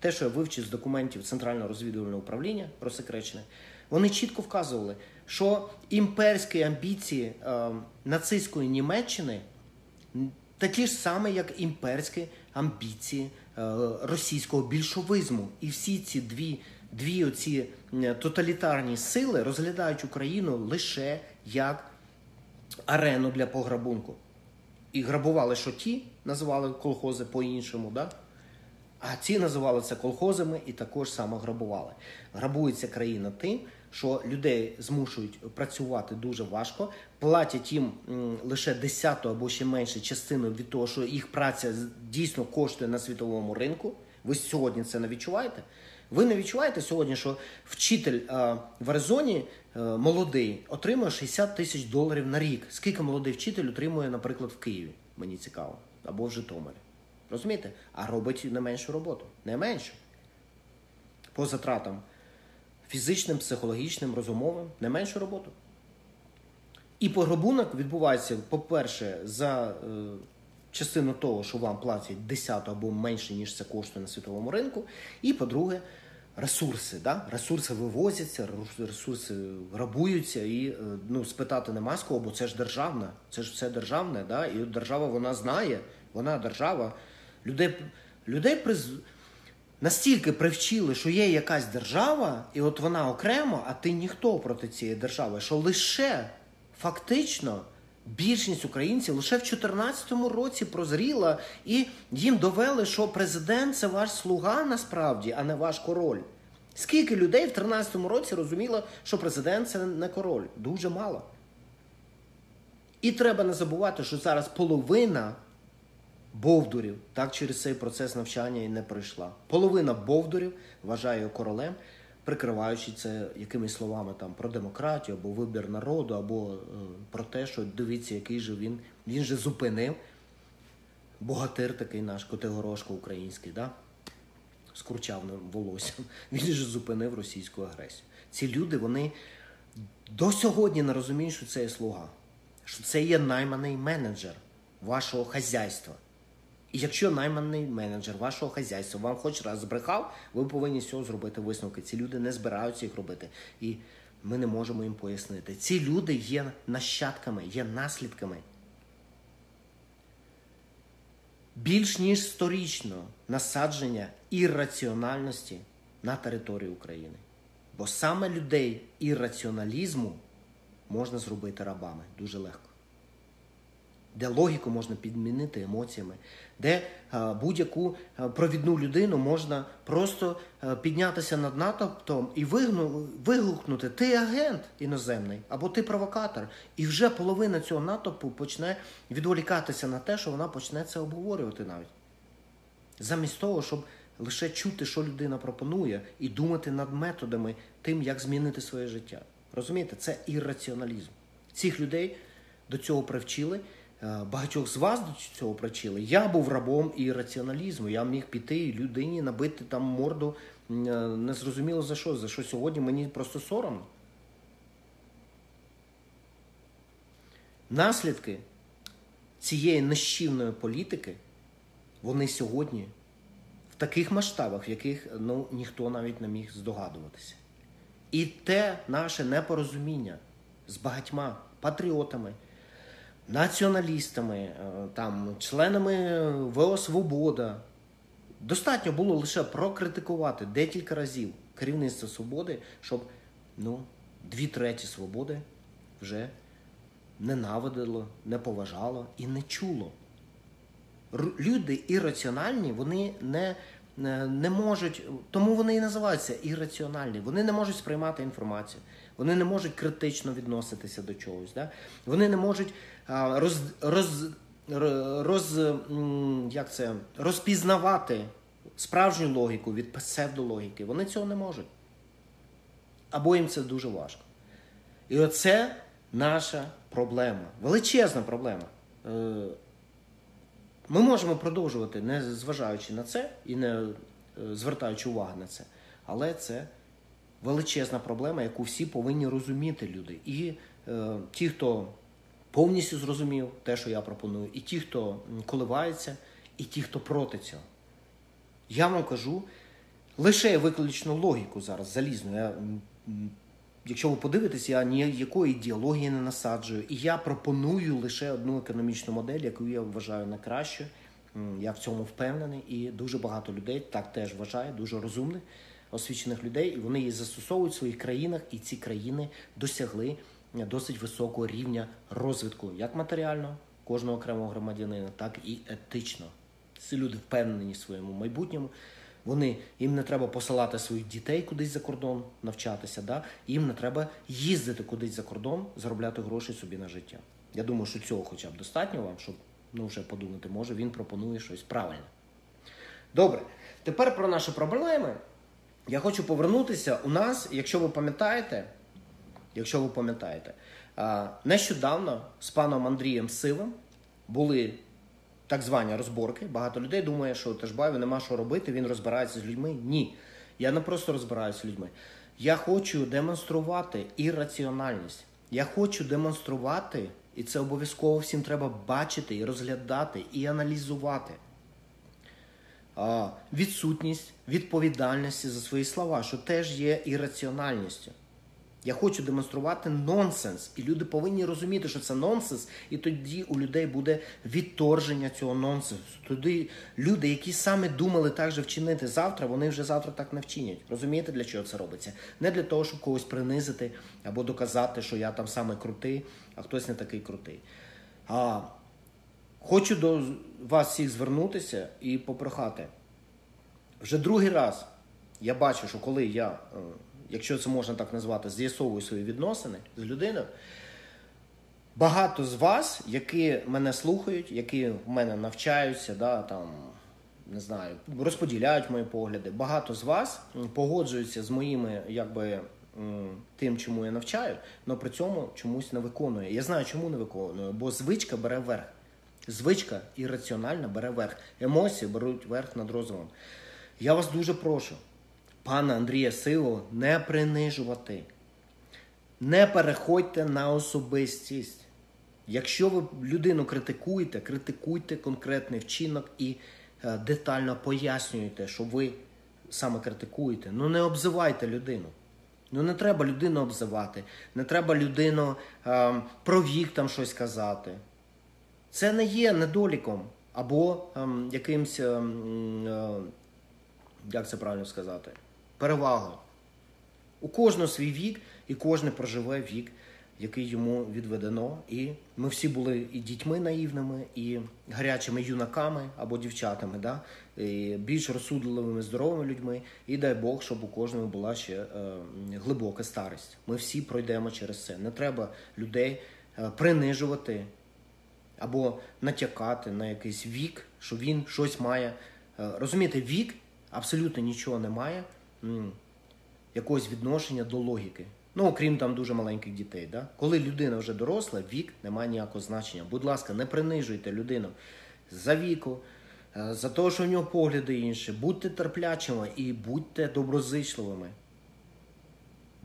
те, що я вивчив з документів Центрального розвідувального управління розсекречене, вони чітко вказували, що імперські амбіції е, нацистської Німеччини такі ж саме, як імперські амбіції е, російського більшовизму. І всі ці дві дві оці тоталітарні сили розглядають Україну лише як арену для пограбунку. І грабували, що ті називали колхози по-іншому, да? а ці називали це колхозами і також само грабували. Грабується країна тим, що людей змушують працювати дуже важко, платять їм лише десяту або ще менше частину від того, що їх праця дійсно коштує на світовому ринку. Ви сьогодні це не відчуваєте? Ви не відчуваєте сьогодні, що вчитель а, в Аризоні а, молодий отримує 60 тисяч доларів на рік. Скільки молодий вчитель отримує, наприклад, в Києві? Мені цікаво, або в Житомирі. Розумієте? А робить не меншу роботу. Не меншу. По затратам фізичним, психологічним, розумовим, не меншу роботу. І пограбунок відбувається, по-перше, за е, частину того, що вам платять 10 або менше, ніж це коштує на світовому ринку. І по-друге, ресурси. Да? Ресурси вивозяться, ресурси грабуються, і е, ну, спитати нема з кого, бо це ж державне, це ж все державне. Да? І держава вона знає, вона держава. Людей людей приз настільки привчили, що є якась держава, і от вона окремо, а ти ніхто проти цієї держави, що лише фактично. Більшість українців лише в 2014 році прозріла, і їм довели, що президент це ваш слуга насправді, а не ваш король. Скільки людей в 2013 році розуміло, що президент це не король? Дуже мало. І треба не забувати, що зараз половина Бовдурів так через цей процес навчання і не пройшла. Половина Бовдурів вважає його королем, прикриваючи це якимись словами там про демократію або вибір народу, або е, про те, що дивіться, який же він він же зупинив богатир такий наш Котигорошко український, да? з курчавним волоссям. Він же зупинив російську агресію. Ці люди вони до сьогодні не розуміють, що це є слуга, що це є найманий менеджер вашого хазяйства. І якщо найманий менеджер вашого хазяйства вам хоч раз збрехав, ви повинні з цього зробити висновки. Ці люди не збираються їх робити. І ми не можемо їм пояснити. Ці люди є нащадками, є наслідками. Більш ніж сторічно насадження ірраціональності на території України. Бо саме людей ірраціоналізму можна зробити рабами дуже легко. Де логіку можна підмінити емоціями, де е, будь-яку е, провідну людину можна просто е, піднятися над натовпом і вигукнути ти агент іноземний або ти провокатор. І вже половина цього натовпу почне відволікатися на те, що вона почне це обговорювати навіть. Замість того, щоб лише чути, що людина пропонує, і думати над методами тим, як змінити своє життя. Розумієте, це ірраціоналізм. Цих людей до цього привчили. Е, Багатьох з вас до цього привчили. Я був рабом ірраціоналізму. Я міг піти людині набити там морду е, незрозуміло за що. За що сьогодні мені просто соромно. Наслідки цієї нищівної політики, вони сьогодні в таких масштабах, в яких ну, ніхто навіть не міг здогадуватися. І те наше непорозуміння з багатьма патріотами, націоналістами, е, там, членами ВО Свобода. Достатньо було лише прокритикувати декілька разів керівництво свободи, щоб ну, дві треті свободи вже ненавидило, не поважало і не чуло. Люди ірраціональні, вони не, не, можуть, тому вони і називаються ірраціональні. Вони не можуть сприймати інформацію, вони не можуть критично відноситися до чогось. Да? Вони не можуть роз, роз, роз, як це, розпізнавати справжню логіку від псевдологіки. Вони цього не можуть. Або їм це дуже важко. І оце наша проблема. Величезна проблема. Е, Ми можемо продовжувати, не зважаючи на це і не е, звертаючи увагу на це. Але це величезна проблема, яку всі повинні розуміти люди. І е, ті, хто повністю зрозумів те, що я пропоную, і ті, хто коливається, і ті, хто проти цього. Я вам кажу лише виключно логіку зараз залізну. Я, якщо ви подивитесь, я ніякої ідеології не насаджую. І я пропоную лише одну економічну модель, яку я вважаю найкращою. М, Я в цьому впевнений, і дуже багато людей так теж вважає, дуже розумних, освічених людей. І вони її застосовують в своїх країнах, і ці країни досягли е, досить високого рівня розвитку, як матеріально кожного окремого громадянина, так і етично. Ці люди впевнені в своєму майбутньому. Вони їм не треба посилати своїх дітей кудись за кордон навчатися, да? їм не треба їздити кудись за кордон, заробляти гроші собі на життя. Я думаю, що цього хоча б достатньо вам, щоб ну, вже подумати, може він пропонує щось правильне. Добре, тепер про наші проблеми. Я хочу повернутися. У нас, якщо ви пам'ятаєте, якщо ви пам'ятаєте, нещодавно з паном Андрієм Сивим були так звані розборки. Багато людей думає, що Ташбаєву нема що робити, він розбирається з людьми. Ні. Я не просто розбираюся з людьми. Я хочу демонструвати ірраціональність. Я хочу демонструвати, і це обов'язково всім треба бачити і розглядати, і аналізувати. Відсутність відповідальності за свої слова, що теж є ірраціональністю. Я хочу демонструвати нонсенс, і люди повинні розуміти, що це нонсенс, і тоді у людей буде відторження цього нонсенсу. Тоді люди, які саме думали так же вчинити завтра, вони вже завтра так не вчинять. Розумієте, для чого це робиться? Не для того, щоб когось принизити або доказати, що я там саме крутий, а хтось не такий крутий. А хочу до вас всіх звернутися і попрохати. Вже другий раз я бачу, що коли я, е, якщо це можна так назвати, з'ясовую свої відносини з людиною, багато з вас, які мене слухають, які в мене навчаються, да, там, не знаю, розподіляють мої погляди, багато з вас погоджуються з моїми, якби. Тим, чому я навчаю, але при цьому чомусь не виконує. Я знаю, чому не виконую, бо звичка бере верх. Звичка ірраціональна бере верх. Емоції беруть верх над розумом. Я вас дуже прошу, пана Андрія Силу, не принижувати. Не переходьте на особистість. Якщо ви людину критикуєте, критикуйте конкретний вчинок і е, детально пояснюйте, що ви саме критикуєте. Ну не обзивайте людину. Ну не треба людину обзивати, не треба людину е, про вік там щось казати. Це не є недоліком або ем, якимсь, ем, е, як це правильно сказати, перевагою. У кожного свій вік, і кожен проживе вік який йому відведено. І ми всі були і дітьми наївними, і гарячими юнаками або дівчатами, да? і більш розсудливими, здоровими людьми. І дай Бог, щоб у кожного була ще е, глибока старість. Ми всі пройдемо через це. Не треба людей е, принижувати або натякати на якийсь вік, що він щось має. Е, розумієте, вік абсолютно нічого не має якогось відношення до логіки. Ну, окрім там дуже маленьких дітей. Да? Коли людина вже доросла, вік не має ніякого значення. Будь ласка, не принижуйте людину за віку, е, за те, що в нього погляди інші. Будьте терплячими і будьте доброзичливими.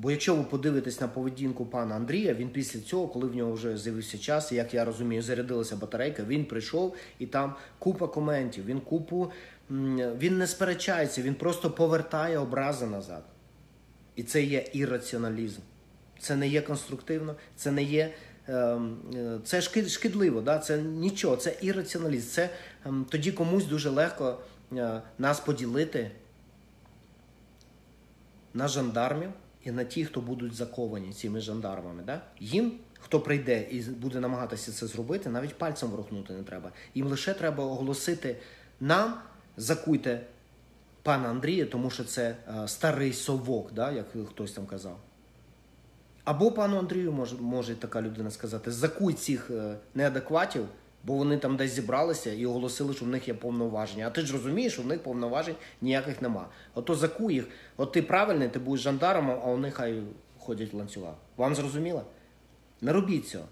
Бо якщо ви подивитесь на поведінку пана Андрія, він після цього, коли в нього вже з'явився час, як я розумію, зарядилася батарейка, він прийшов і там купа коментів, він купу. Він не сперечається, він просто повертає образи назад. І це є ірраціоналізм. Це не є конструктивно, це не є. ем, е, Це шкідливо, да? це нічого, це ірраціоналізм. Це ем, тоді комусь дуже легко е, нас поділити на жандармів і на ті, хто будуть заковані цими жандармами. Да? Їм, хто прийде і буде намагатися це зробити, навіть пальцем ворухнути не треба. Їм лише треба оголосити нам, закуйте пана Андрія, тому що це е, старий совок, да, як хтось там казав. Або пану Андрію може, може така людина сказати: закуй цих е, неадекватів, бо вони там десь зібралися і оголосили, що в них є повноваження. А ти ж розумієш, що в них повноважень ніяких нема. Ото закуй їх. От ти правильний, ти будеш жандармом, а вони хай ходять в ланцюгах. Вам зрозуміло? Не робіть цього.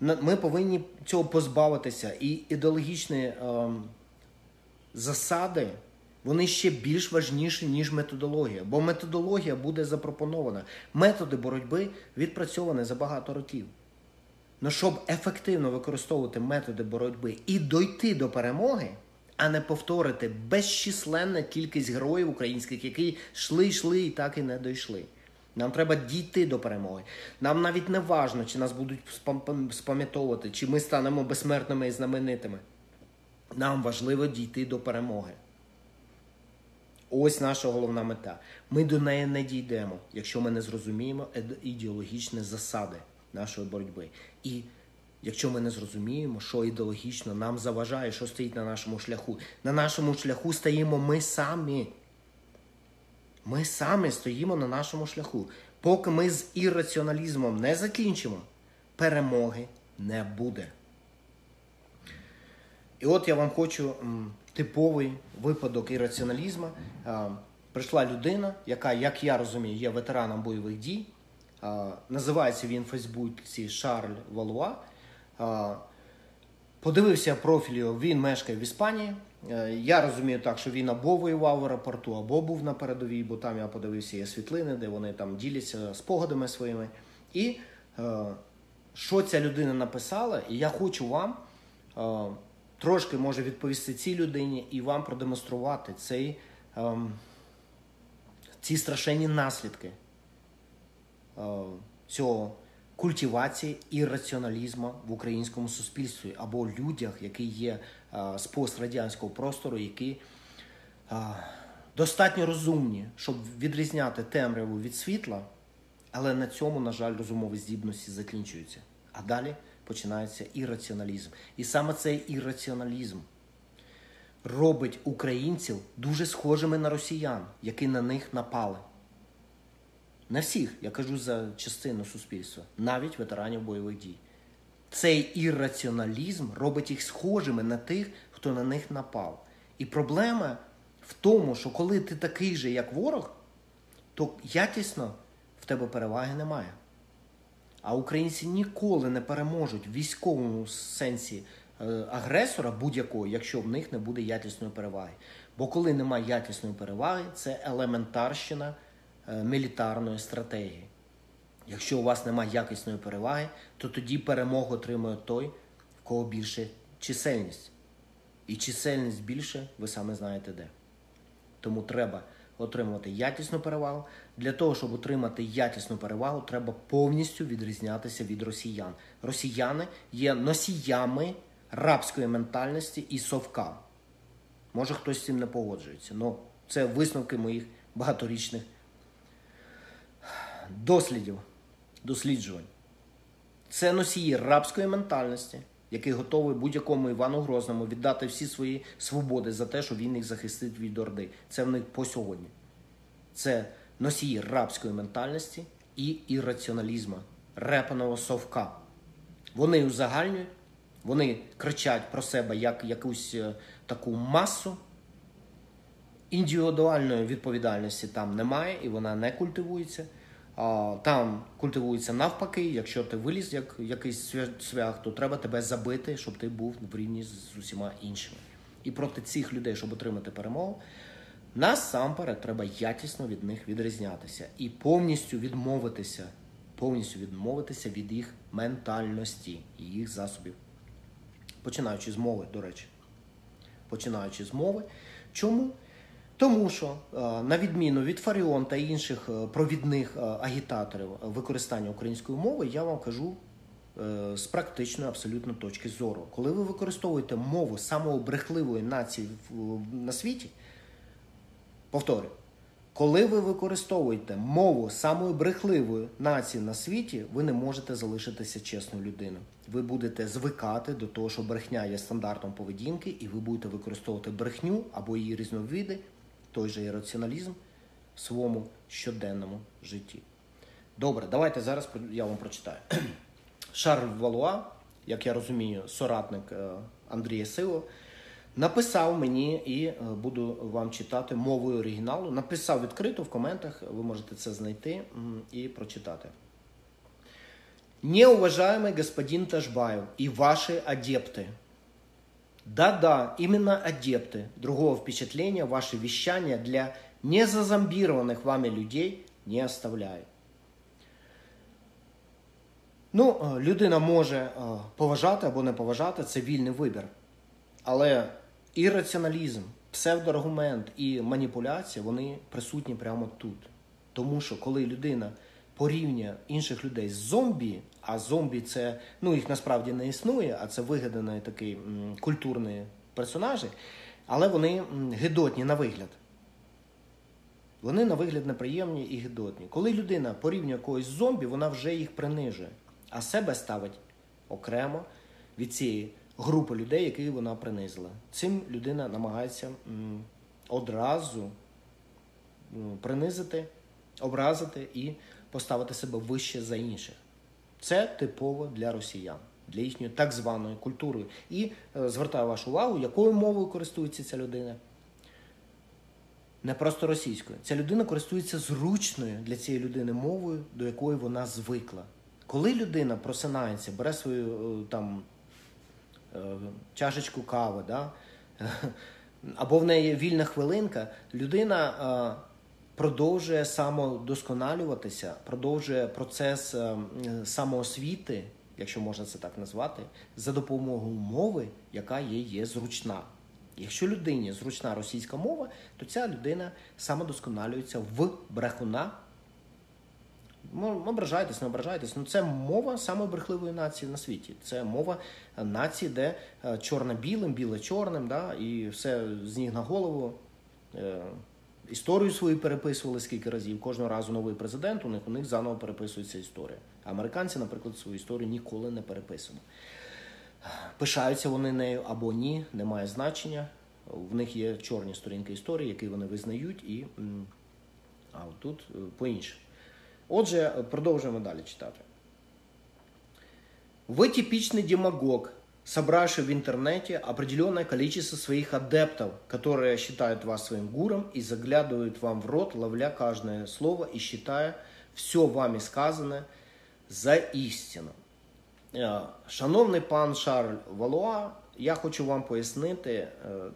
Ми повинні цього позбавитися. І ідеологічні ем, засади вони ще більш важніші, ніж методологія. Бо методологія буде запропонована. Методи боротьби відпрацьовані за багато років. Ну, щоб ефективно використовувати методи боротьби і дойти до перемоги, а не повторити безчисленна кількість героїв українських, які йшли, йшли і так і не дійшли. Нам треба дійти до перемоги. Нам навіть не важно, чи нас будуть спам'ятовувати, чи ми станемо безсмертними і знаменитими. Нам важливо дійти до перемоги. Ось наша головна мета. Ми до неї не дійдемо, якщо ми не зрозуміємо ідеологічні засади нашої боротьби. І якщо ми не зрозуміємо, що ідеологічно нам заважає, що стоїть на нашому шляху. На нашому шляху стоїмо ми самі. Ми самі стоїмо на нашому шляху. Поки ми з ірраціоналізмом не закінчимо, перемоги не буде. І от я вам хочу типовий випадок ірраціоналізму. Прийшла людина, яка, як я розумію, є ветераном бойових дій. Називається він в Фейсбуці Шарль Валуа. Подивився профіль, його, він мешкає в Іспанії. Е, Я розумію так, що він або воював в аеропорту, або був на передовій, бо там я подивився є світлини, де вони там діляться спогадами своїми. І е, що ця людина написала, і я хочу вам е, трошки може відповісти цій людині і вам продемонструвати цей, ем, ці страшенні наслідки цього культивації ірраціоналізму в українському суспільстві або людях, які є е, з пострадянського простору, які е, достатньо розумні, щоб відрізняти темряву від світла, але на цьому, на жаль, розумові здібності закінчуються. А далі починається ірраціоналізм. І саме цей ірраціоналізм робить українців дуже схожими на росіян, які на них напали. Не всіх, я кажу за частину суспільства, навіть ветеранів бойових дій. Цей ірраціоналізм робить їх схожими на тих, хто на них напав. І проблема в тому, що коли ти такий же, як ворог, то якісно в тебе переваги немає. А українці ніколи не переможуть в військовому сенсі е, агресора будь-якого, якщо в них не буде якісної переваги. Бо коли немає якісної переваги, це елементарщина мілітарної стратегії. Якщо у вас немає якісної переваги, то тоді перемогу отримує той, в кого більше чисельність. І чисельність більше, ви саме знаєте де. Тому треба отримувати якісну перевагу. Для того, щоб отримати якісну перевагу, треба повністю відрізнятися від росіян. Росіяни є носіями рабської ментальності і совка. Може хтось з цим не погоджується. але це висновки моїх багаторічних дослідів, досліджувань. Це носії рабської ментальності, який готовий будь-якому Івану Грозному віддати всі свої свободи за те, що він їх захистить від Орди. Це в них по сьогодні. Це носії рабської ментальності і ірраціоналізму, репаного совка. Вони узагальнюють, вони кричать про себе як якусь е, таку масу. Індивідуальної відповідальності там немає і вона не культивується. Там культивується навпаки, якщо ти виліз як якийсь свях, то треба тебе забити, щоб ти був в рівні з усіма іншими. І проти цих людей, щоб отримати перемогу, насамперед треба якісно від них відрізнятися і повністю відмовитися, повністю відмовитися від їх ментальності і їх засобів. Починаючи з мови, до речі. Починаючи з мови. Чому? Тому що, е, на відміну від Фаріон та інших е, провідних е, агітаторів використання української мови, я вам кажу з практичної абсолютно точки зору. Коли ви використовуєте мову самої брехливої нації на світі, повторюю, коли ви використовуєте мову самої брехливої нації на світі, ви не можете залишитися чесною людиною. Ви будете звикати до того, що брехня є стандартом поведінки, і ви будете використовувати брехню або її різновиди той же раціоналізм в своєму щоденному житті. Добре, давайте зараз я вам прочитаю. Шарль Валуа, як я розумію, соратник е, Андрія Сило, написав мені і е, буду вам читати мовою оригіналу. Написав відкрито в коментах, ви можете це знайти і прочитати. Неуважаемый господин Ташбаев и ваши адепты – да-да, именно адепты. Другого впечатления ваше вещание для незазомбированных вами людей не оставляет. Ну, е, людина може е, поважати або не поважати, це вільний вибір. Але і раціоналізм, псевдоаргумент і маніпуляція вони присутні прямо тут. Тому що коли людина порівнює інших людей з зомбі, а зомбі це ну їх насправді не існує, а це вигадані такі культурні персонажі, але вони гидотні на вигляд. Вони на вигляд неприємні і гидотні. Коли людина порівнює когось з зомбі, вона вже їх принижує, а себе ставить окремо від цієї групи людей, які вона принизила. Цим людина намагається одразу принизити, образити і поставити себе вище за інших. Це типово для росіян, для їхньої так званої культури. І е, звертаю вашу увагу, якою мовою користується ця людина. Не просто російською. Ця людина користується зручною для цієї людини мовою, до якої вона звикла. Коли людина просинається, бере свою е, там е, чашечку кави, да? або в неї вільна хвилинка, людина продовжує самодосконалюватися, продовжує процес е, самоосвіти, якщо можна це так назвати, за допомогою мови, яка є, є зручна. Якщо людині зручна російська мова, то ця людина самодосконалюється в брехуна. Ображайтесь, не ображайтесь. Ну це мова самої брехливої нації на світі. Це мова нації, де е, чорне білим, біле чорним, да, і все з ніг на голову. Історію свою переписували скільки разів. Кожного разу новий президент, у них у них заново переписується історія. Американці, наприклад, свою історію ніколи не переписано. Пишаються вони нею або ні, немає значення. В них є чорні сторінки історії, які вони визнають, і а тут е, по-іншому. Отже, продовжуємо далі читати. Ви типічний демагог, собравший в интернете определенное количество своих адептов, которые считают вас своим гуром и заглядывают вам в рот, ловля каждое слово и считая все вами сказанное за істину. Е, шановний пан Шарль Валуа, я хочу вам пояснити. Е,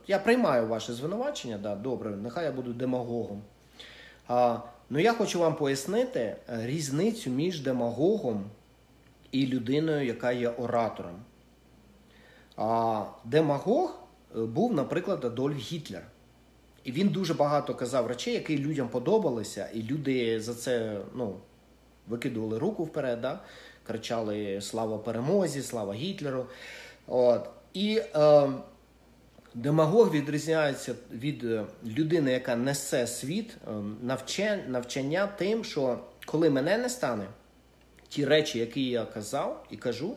я приймаю ваше звинувачення, да, добре, нехай я буду демагогом. Ну я хочу вам пояснити різницю між демагогом і людиною, яка є оратором. А демагог е, був, наприклад, Адольф Гітлер. І він дуже багато казав речей, які людям подобалися, і люди за це ну, викидували руку вперед, да? кричали Слава перемозі, слава Гітлеру. От. І е, демагог відрізняється від е, людини, яка несе світ, е, навчання, навчання тим, що коли мене не стане, ті речі, які я казав і кажу,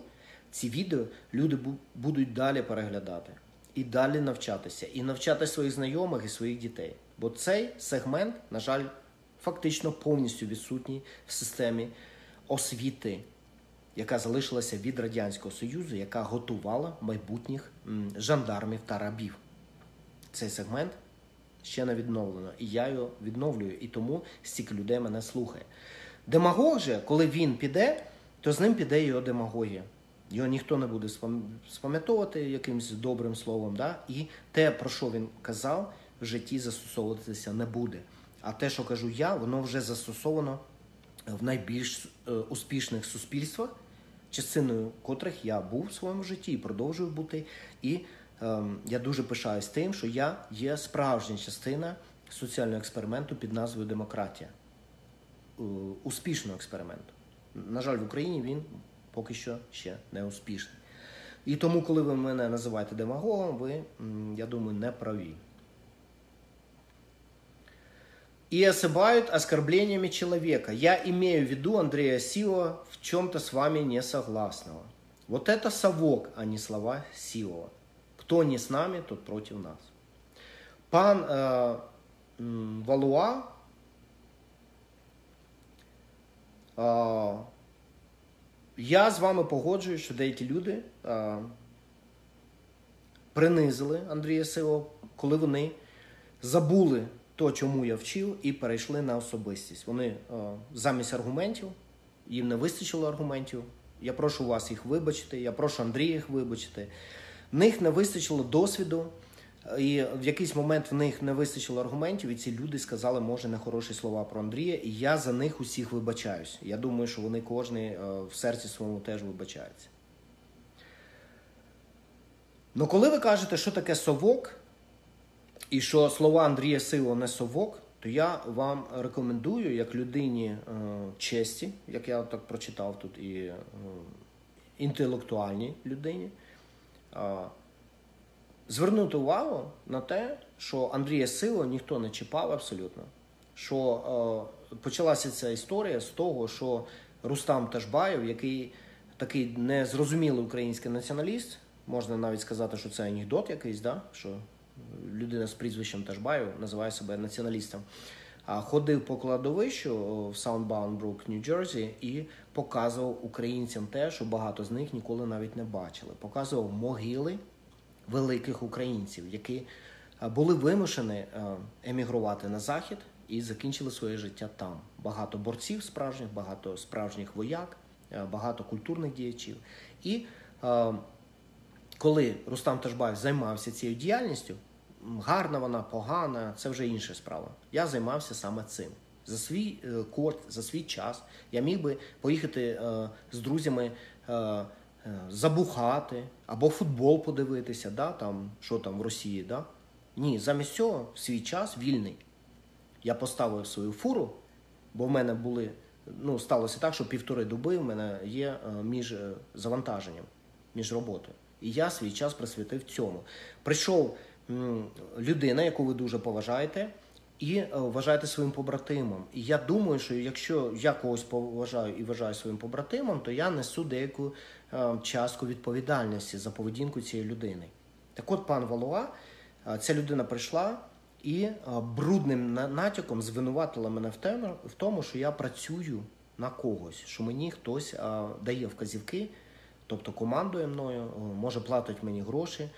ці відео люди будуть далі переглядати і далі навчатися, і навчати своїх знайомих і своїх дітей. Бо цей сегмент, на жаль, фактично повністю відсутній в системі освіти, яка залишилася від Радянського Союзу, яка готувала майбутніх жандармів та рабів. Цей сегмент ще не відновлено, і я його відновлюю, і тому стільки людей мене слухає. Демагог же, коли він піде, то з ним піде його демагогія. Його ніхто не буде спам'ятовувати якимось добрим словом, да? і те, про що він казав, в житті застосовуватися не буде. А те, що кажу я, воно вже застосовано в найбільш е, успішних суспільствах, частиною котрих я був в своєму житті і продовжую бути. І ем, я дуже пишаюсь тим, що я є справжня частина соціального експерименту під назвою Демократія. Е, Успішного експерименту. На жаль, в Україні він поки що ще не успішний. І тому, коли ви мене називаєте демагогом, ви, м, я думаю, не праві. и осыпают оскорблениями человека. Я имею в виду Андрея Силова в чем-то с вами не согласного. Вот это совок, а не слова Силова. Кто не с нами, тот против нас. Пан э, м, Валуа е, я з вами погоджуюсь, що деякі люди е, принизили Андрія Силова, коли вони забули то, чому я вчив, і перейшли на особистість. Вони е, замість аргументів, їм не вистачило аргументів. Я прошу вас їх вибачити, я прошу Андрія їх вибачити. В них не вистачило досвіду, і в якийсь момент в них не вистачило аргументів, і ці люди сказали, може, нехороші слова про Андрія, і я за них усіх вибачаюсь. Я думаю, що вони кожен е, в серці своєму теж вибачається. Ну, коли ви кажете, що таке совок, і що слова Андрія Сило не совок, то я вам рекомендую, як людині е, честі, як я так прочитав тут, і е, інтелектуальній людині, е, звернути увагу на те, що Андрія Сило ніхто не чіпав абсолютно. Що е, почалася ця історія з того, що Рустам Ташбаєв, який такий незрозумілий український націоналіст, можна навіть сказати, що це анекдот якийсь, да? що людина з прізвищем Ташбаєв називає себе націоналістом. Ходив по кладовищу в Brook, Нью-Джерсі, і показував українцям те, що багато з них ніколи навіть не бачили. Показував могили великих українців, які е, були вимушені е, емігрувати на захід і закінчили своє життя там. Багато борців справжніх, багато справжніх вояк, е, багато культурних діячів. І коли Рустам Ташбаєв займався цією діяльністю, гарна вона, погана, це вже інша справа. Я займався саме цим. За свій кошт, за свій час я міг би поїхати з друзями забухати або футбол подивитися, да, там, що там в Росії. Да? Ні, замість цього в свій час вільний. Я поставив свою фуру, бо в мене були. Ну, сталося так, що півтори доби в мене є е, між е, завантаженням, між роботою. І я свій час присвятив цьому. Прийшов людина, яку ви дуже поважаєте, і е, вважаєте своїм побратимом. І я думаю, що якщо я когось поважаю і вважаю своїм побратимом, то я несу деяку е, частку відповідальності за поведінку цієї людини. Так от, пан Валуа, е, ця людина прийшла і е, брудним натяком звинуватила мене в тому, що я працюю на когось, що мені хтось е, дає вказівки, тобто командує мною, е, може платить мені гроші,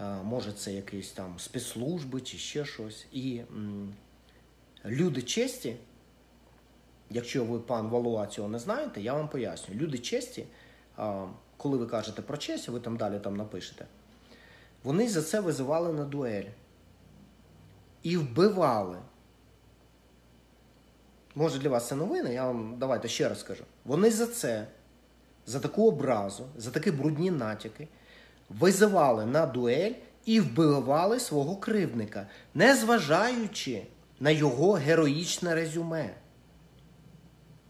е, може це якісь там спецслужби чи ще щось. І люди честі, якщо ви пан Валуа цього не знаєте, я вам поясню. Люди честі, коли ви кажете про честь, ви там далі там напишете, вони за це визивали на дуель і вбивали. Може для вас це новини, я вам давайте ще раз скажу. Вони за це, за таку образу, за такі брудні натяки, визивали на дуель і вбивали свого кривдника, незважаючи на його героїчне резюме.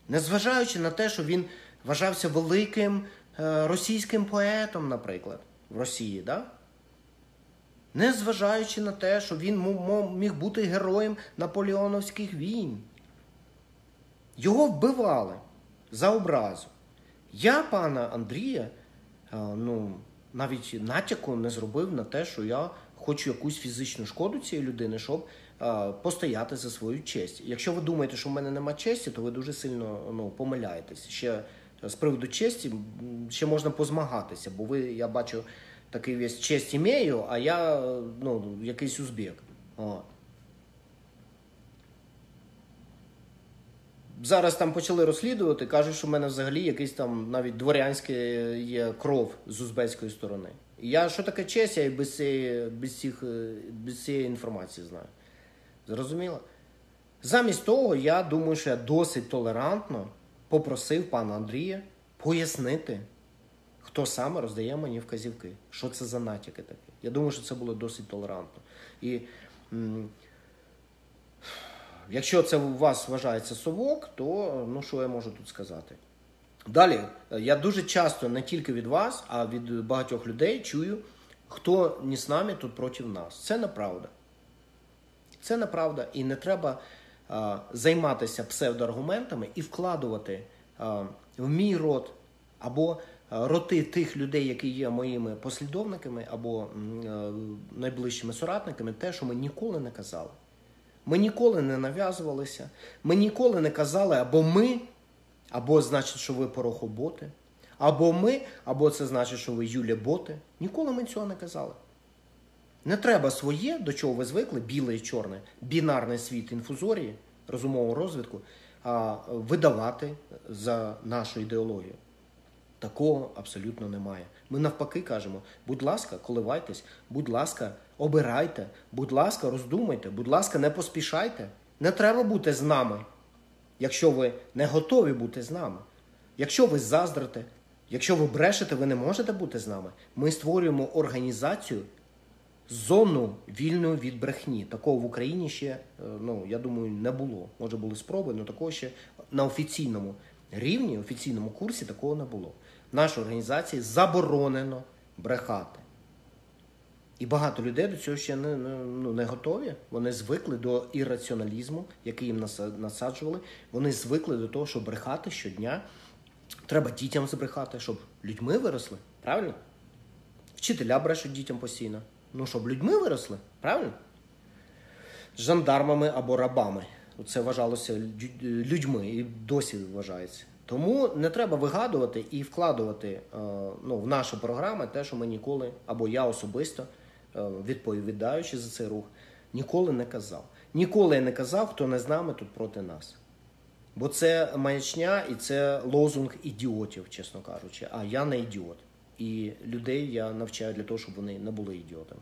Незважаючи на те, що він вважався великим е, російським поетом, наприклад, в Росії, да? незважаючи на те, що він міг бути героєм наполеоновських війн. Його вбивали за образу. Я пана Андрія ну, навіть натяку не зробив на те, що я хочу якусь фізичну шкоду цієї людини, щоб постояти за свою честь. Якщо ви думаєте, що в мене нема честі, то ви дуже сильно ну, помиляєтесь. Ще з приводу честі ще можна позмагатися, бо ви, я бачу, такий весь честь імею, а я ну, якийсь узбек. О. Зараз там почали розслідувати, кажуть, що в мене взагалі якийсь там навіть дворянське є кров з узбецької сторони. І я що таке честь, я і без цієї, без, цих, без цієї інформації знаю. Зрозуміло? Замість того, я думаю, що я досить толерантно попросив пана Андрія пояснити, хто саме роздає мені вказівки, що це за натяки такі. Я думаю, що це було досить толерантно. І м якщо це у вас вважається совок, то ну що я можу тут сказати? Далі, я дуже часто не тільки від вас, а від багатьох людей чую, хто не з нами, тут проти нас. Це неправда. Це неправда. І не треба займатися псевдоаргументами і вкладувати в мій рот або роти тих людей, які є моїми послідовниками або найближчими соратниками, те, що ми ніколи не казали. Ми ніколи не нав'язувалися, ми ніколи не казали, або ми, або значить, що ви порохоботи, або ми, або це значить, що ви Юля боти. Ніколи ми цього не казали. Не треба своє, до чого ви звикли, біле і чорне, бінарний світ інфузорії, розумового розвитку, а видавати за нашу ідеологію. Такого абсолютно немає. Ми навпаки кажемо: будь ласка, коливайтесь, будь ласка, обирайте, будь ласка, роздумайте, будь ласка, не поспішайте. Не треба бути з нами, якщо ви не готові бути з нами. Якщо ви заздрите, якщо ви брешете, ви не можете бути з нами. Ми створюємо організацію зону вільну від брехні. Такого в Україні ще, е, ну я думаю, не було. Може були спроби, але такого ще на офіційному рівні, офіційному курсі такого не було. В нашій організації заборонено брехати. І багато людей до цього ще не ну, не готові. Вони звикли до ірраціоналізму, який їм насаджували. Вони звикли до того, щоб брехати щодня. Треба дітям збрехати, щоб людьми виросли. Правильно? Вчителя брешуть дітям постійно. Ну, щоб людьми виросли, правильно? Жандармами або рабами. Це вважалося людьми і досі вважається. Тому не треба вигадувати і вкладувати е, ну, в наші програми те, що ми ніколи, або я особисто, е, відповідаючи за цей рух, ніколи не казав. Ніколи я не казав, хто не з нами тут проти нас. Бо це маячня і це лозунг ідіотів, чесно кажучи. А я не ідіот. І людей я навчаю для того, щоб вони не були ідіотами.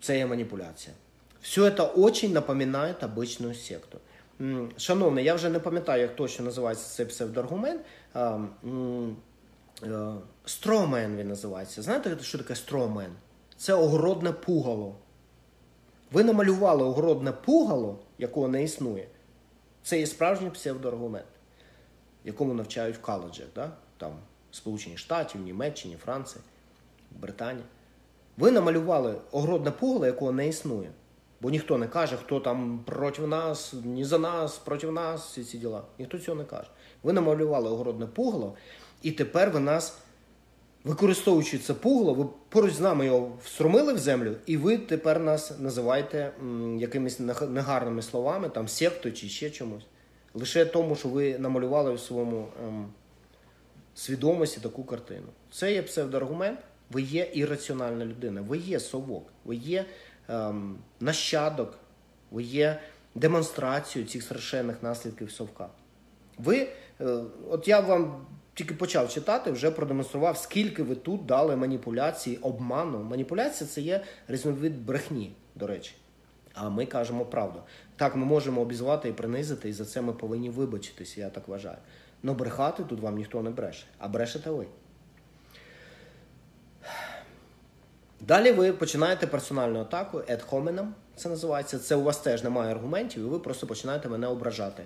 Це є маніпуляція. Все це дуже напоминає обичну секту. Шановний, я вже не пам'ятаю, як точно називається цей псевдоаргумент. Стромен він називається. Знаєте, що таке стромен? Це огородне пугало. Ви намалювали огородне пугало, якого не існує. Це є справжній псевдоаргумент, якому навчають в коледжах. Да? Там Сполучених Штатів, Німеччині, Франції, Британії. Ви намалювали огородне пугало, якого не існує. Бо ніхто не каже, хто там проти нас, ні за нас, проти нас, всі ці діла. Ніхто цього не каже. Ви намалювали огородне пугало, і тепер ви нас, використовуючи це пугало, ви поруч з нами його встромили в землю, і ви тепер нас називаєте м, якимись негарними словами, там сектою чи ще чомусь. Лише тому, що ви намалювали в своєму. Ем, свідомості таку картину. Це є псевдоаргумент, ви є ірраціональна людина, ви є совок, ви є ем, нащадок, ви є демонстрацією цих страшенних наслідків совка. Ви, е, от я вам тільки почав читати, вже продемонстрував, скільки ви тут дали маніпуляції, обману. Маніпуляція це є різновид брехні, до речі. А ми кажемо правду. Так, ми можемо обізвати і принизити, і за це ми повинні вибачитися, я так вважаю. Но брехати тут вам ніхто не бреше, а брешете ви. Далі ви починаєте персональну атаку ad hominem, це називається. Це у вас теж немає аргументів, і ви просто починаєте мене ображати.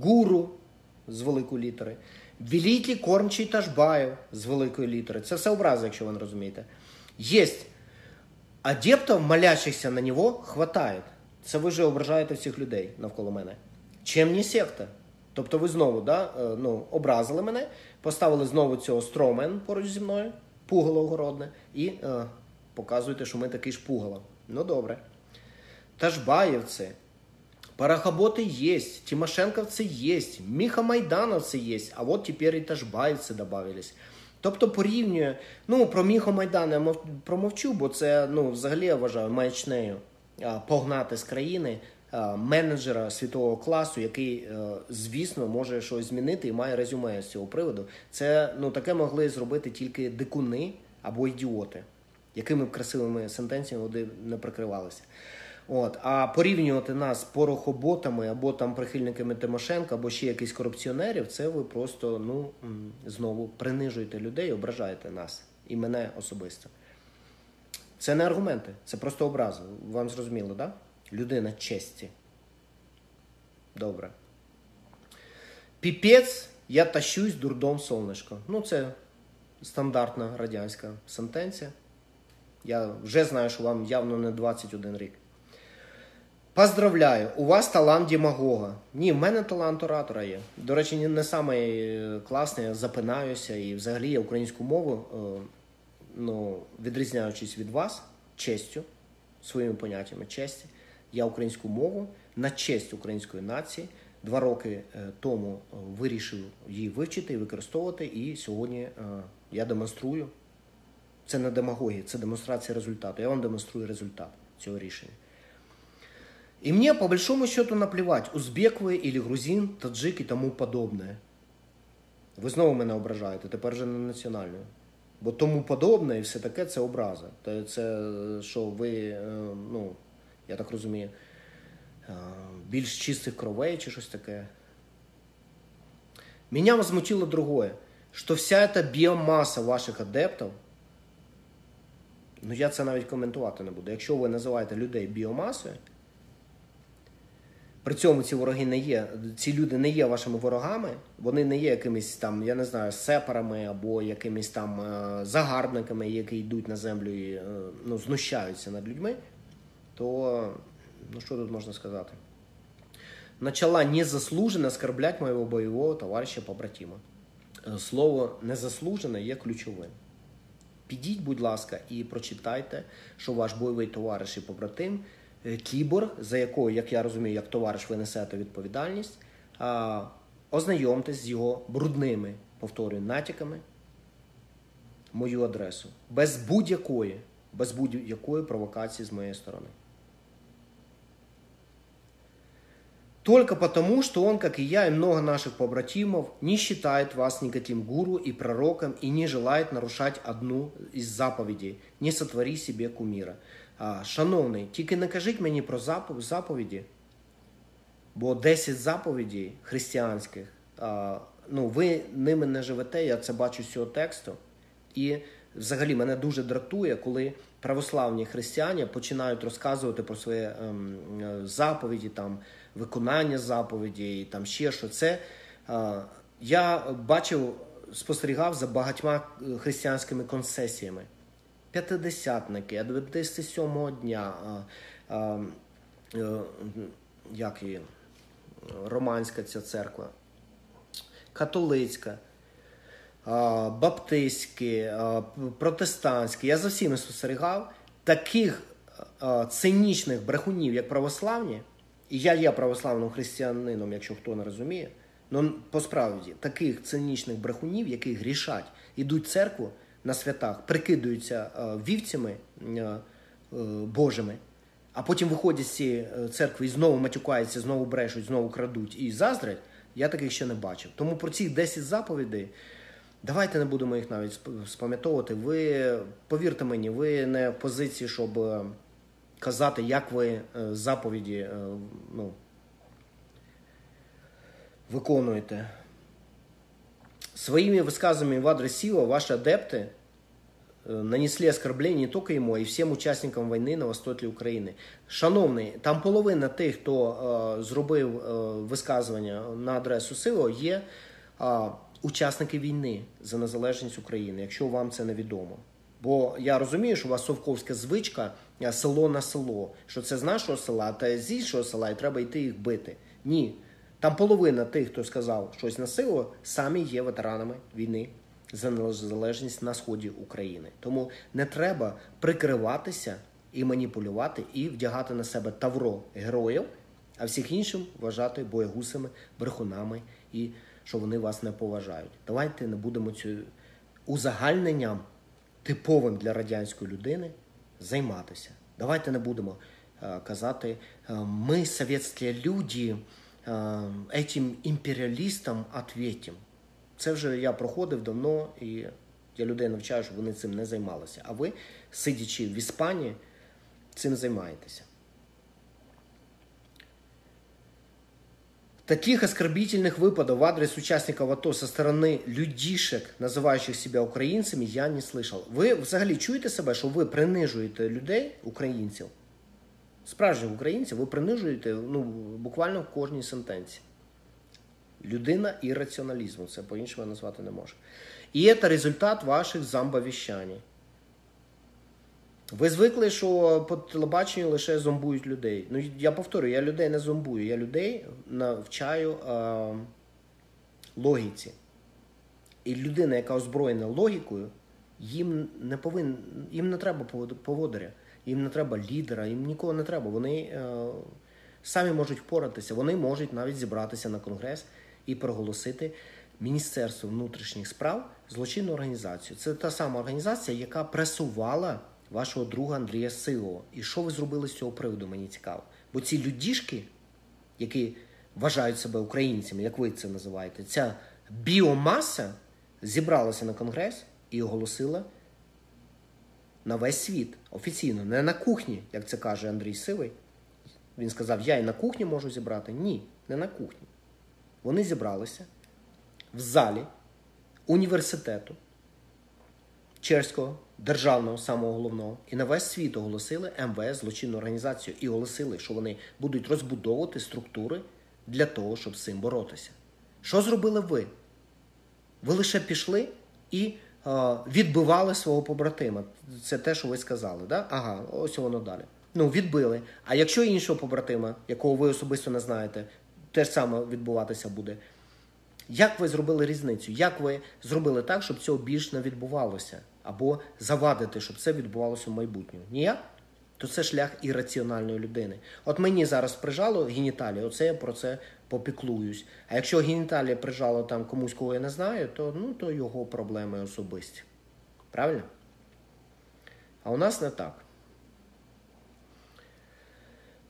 Гуру з великої літери, Великий кормчий Ташбаєв з великої літери. Це все образи, якщо ви не розумієте. Єсть адептів, молящихся на нього, хватає. Це ви вже ображаєте всіх людей навколо мене. Чим не секта? Тобто ви знову да, е, ну, образили мене, поставили знову цього стромен поруч зі мною, пугало огородне, і е, показуєте, що ми такий ж пугало. Ну добре. Ташбаєвці, Парахоботы есть, Тимошенковцы есть, Міха Майдановці есть, а от тепер і Ташбаївці добавились. Тобто порівнює, ну про Міхо Майдан я мов, промовчу, бо це ну, взагалі я вважаю маячнею погнати з країни менеджера світового класу, який, звісно, може щось змінити і має резюме з цього приводу. Це ну таке могли зробити тільки дикуни або ідіоти, якими б красивими сентенціями вони не прикривалися. От, а порівнювати нас з порохоботами або там прихильниками Тимошенка, або ще якихось корупціонерів, це ви просто ну знову принижуєте людей, ображаєте нас і мене особисто. Це не аргументи, це просто образи. Вам зрозуміло, да? Людина честі. Добре. Піпець, я тащусь дурдом сонечко. Ну, це стандартна радянська сентенція. Я вже знаю, що вам явно не 21 рік. Поздравляю, у вас талант демагога. Ні, в мене талант оратора є. До речі, не, не самий класний, я запинаюся і взагалі я українську мову, е, ну, відрізняючись від вас, честю, своїми поняттями честі, я українську мову на честь української нації два роки е, тому е, вирішив її вивчити і використовувати, і сьогодні е, я демонструю. Це не демагогія, це демонстрація результату. Я вам демонструю результат цього рішення. И мне по большому счету наплевать, узбек ви или грузин, таджик і тому подобне. Ви знову мене ображаєте, тепер вже не національною. Бо тому подобне і все таке це образа. Це що ви, ну, я так розумію, е, більш чистих кровей чи щось таке. Меня возмутило другое, что вся эта біомаса ваших адептів, ну я це навіть коментувати не буду. Якщо ви називаєте людей біомасою, при цьому ці вороги не є, ці люди не є вашими ворогами, вони не є якимись там, я не знаю, сепарами або якимись там е, загарбниками, які йдуть на землю і е, ну, знущаються над людьми, то ну що тут можна сказати? Начала незаслуженно оскорблять моего бойового товариша побратима. Е, Слово незаслужене є ключовим. Підіть, будь ласка, і прочитайте, що ваш бойовий товариш і побратим е, кіборг, за якою, як я розумію, як товариш ви несете відповідальність, ознайомтесь з його брудними, повторюю, натяками мою адресу. Без будь-якої, без будь-якої провокації з моєї сторони. Только потому, что он, как и я, и много наших побратимов, не считает вас никаким гуру и пророком и не желает нарушать одну із заповідей «Не сотвори себе куміра». А, шановний, тільки не кажіть мені про заповіді, бо 10 заповідей християнських, ну, ви ними не живете, я це бачу з цього тексту. І взагалі мене дуже дратує, коли православні християни починають розказувати про свої ем, е, заповіді, там, виконання заповідей, там ще що це. Е, я бачив, спостерігав за багатьма е, християнськими концесіями. П'ятидесятники, адвентисти сьомого дня, е, як її, романська ця церква, католицька а, баптистські, протестантські. Я за всіми спостерігав таких цинічних брехунів, як православні, і я є православним християнином, якщо хто не розуміє. Ну, по справді, таких цинічних брехунів, які грішать, ідуть в церкву на святах, прикидаються а, вівцями а, а, Божими, а потім виходять з цієї е, церкви і знову матюкаються, знову брешуть, знову крадуть і заздрять. Я таких ще не бачив. Тому про ці 10 заповідей. Давайте не будемо їх навіть сп- спам'ятовувати. Ви повірте мені, ви не в позиції, щоб е, казати, як ви е, заповіді е, ну, виконуєте. Своими высказываниями в адрес Сила ваши адепты э, нанесли оскорблення не тільки йому, а й всім учасникам війни на востокі України. Шановний, там половина тих, хто е, зробив е, висказування на адресу СИО, є е, учасники війни за незалежність України, якщо вам це невідомо. Бо я розумію, що у вас совковська звичка е, село на село, що це з нашого села, та з іншого села, і треба йти їх бити. Ні. Там половина тих, хто сказав щось на силу, самі є ветеранами війни за незалежність на сході України. Тому не треба прикриватися і маніпулювати, і вдягати на себе тавро героїв, а всіх іншим вважати боягусами, брехунами і що вони вас не поважають. Давайте не будемо цю узагальненням типовим для радянської людини займатися. Давайте не будемо е, казати, е, ми, совєтські люди, е, імперіалістам відповім. Це вже я проходив давно, і я людей навчаю, щоб вони цим не займалися. А ви, сидячи в Іспанії, цим займаєтеся. Таких оскорбительных выпадов в адрес участников АТО со стороны людішек, називаючих себе українцями, я не слышал. Ви взагалі чуєте себе, що ви принижуєте людей, українців, справжніх українців, ви принижуєте ну, буквально в кожній сентенції. Людина ірраціоналізму, це по-іншому назвати не можу. І це результат ваших замбовіщань. Ви звикли, що по телебаченню лише зомбують людей. Ну, я повторюю, я людей не зомбую, я людей навчаю е, логіці. І людина, яка озброєна логікою, їм не повин, їм не треба поводаря, їм не треба лідера, їм нікого не треба. Вони е, самі можуть впоратися, вони можуть навіть зібратися на конгрес і проголосити Міністерство внутрішніх справ злочинну організацію. Це та сама організація, яка пресувала вашого друга Андрія Силова. І що ви зробили з цього приводу? Мені цікаво. Бо ці людішки, які вважають себе українцями, як ви це називаєте, ця біомаса зібралася на конгрес і оголосила на весь світ офіційно, не на кухні, як це каже Андрій Сивий. Він сказав: Я і на кухні можу зібрати. Ні, не на кухні. Вони зібралися в залі університету Черського державного самого головного і на весь світ оголосили МВС злочинну організацію і оголосили, що вони будуть розбудовувати структури для того, щоб з цим боротися. Що зробили ви? Ви лише пішли і е, відбивали свого побратима. Це те, що ви сказали. Да? Ага, ось воно далі. Ну, відбили. А якщо іншого побратима, якого ви особисто не знаєте, те ж саме відбуватися буде. Як ви зробили різницю? Як ви зробили так, щоб цього більш не відбувалося? Або завадити, щоб це відбувалося в майбутньому? Ніяк? То це шлях ірраціональної людини. От мені зараз прижало геніталія, оце я про це попіклуюсь. А якщо геніталія прижало там комусь, кого я не знаю, то ну, то його проблеми особисті. Правильно? А у нас не так.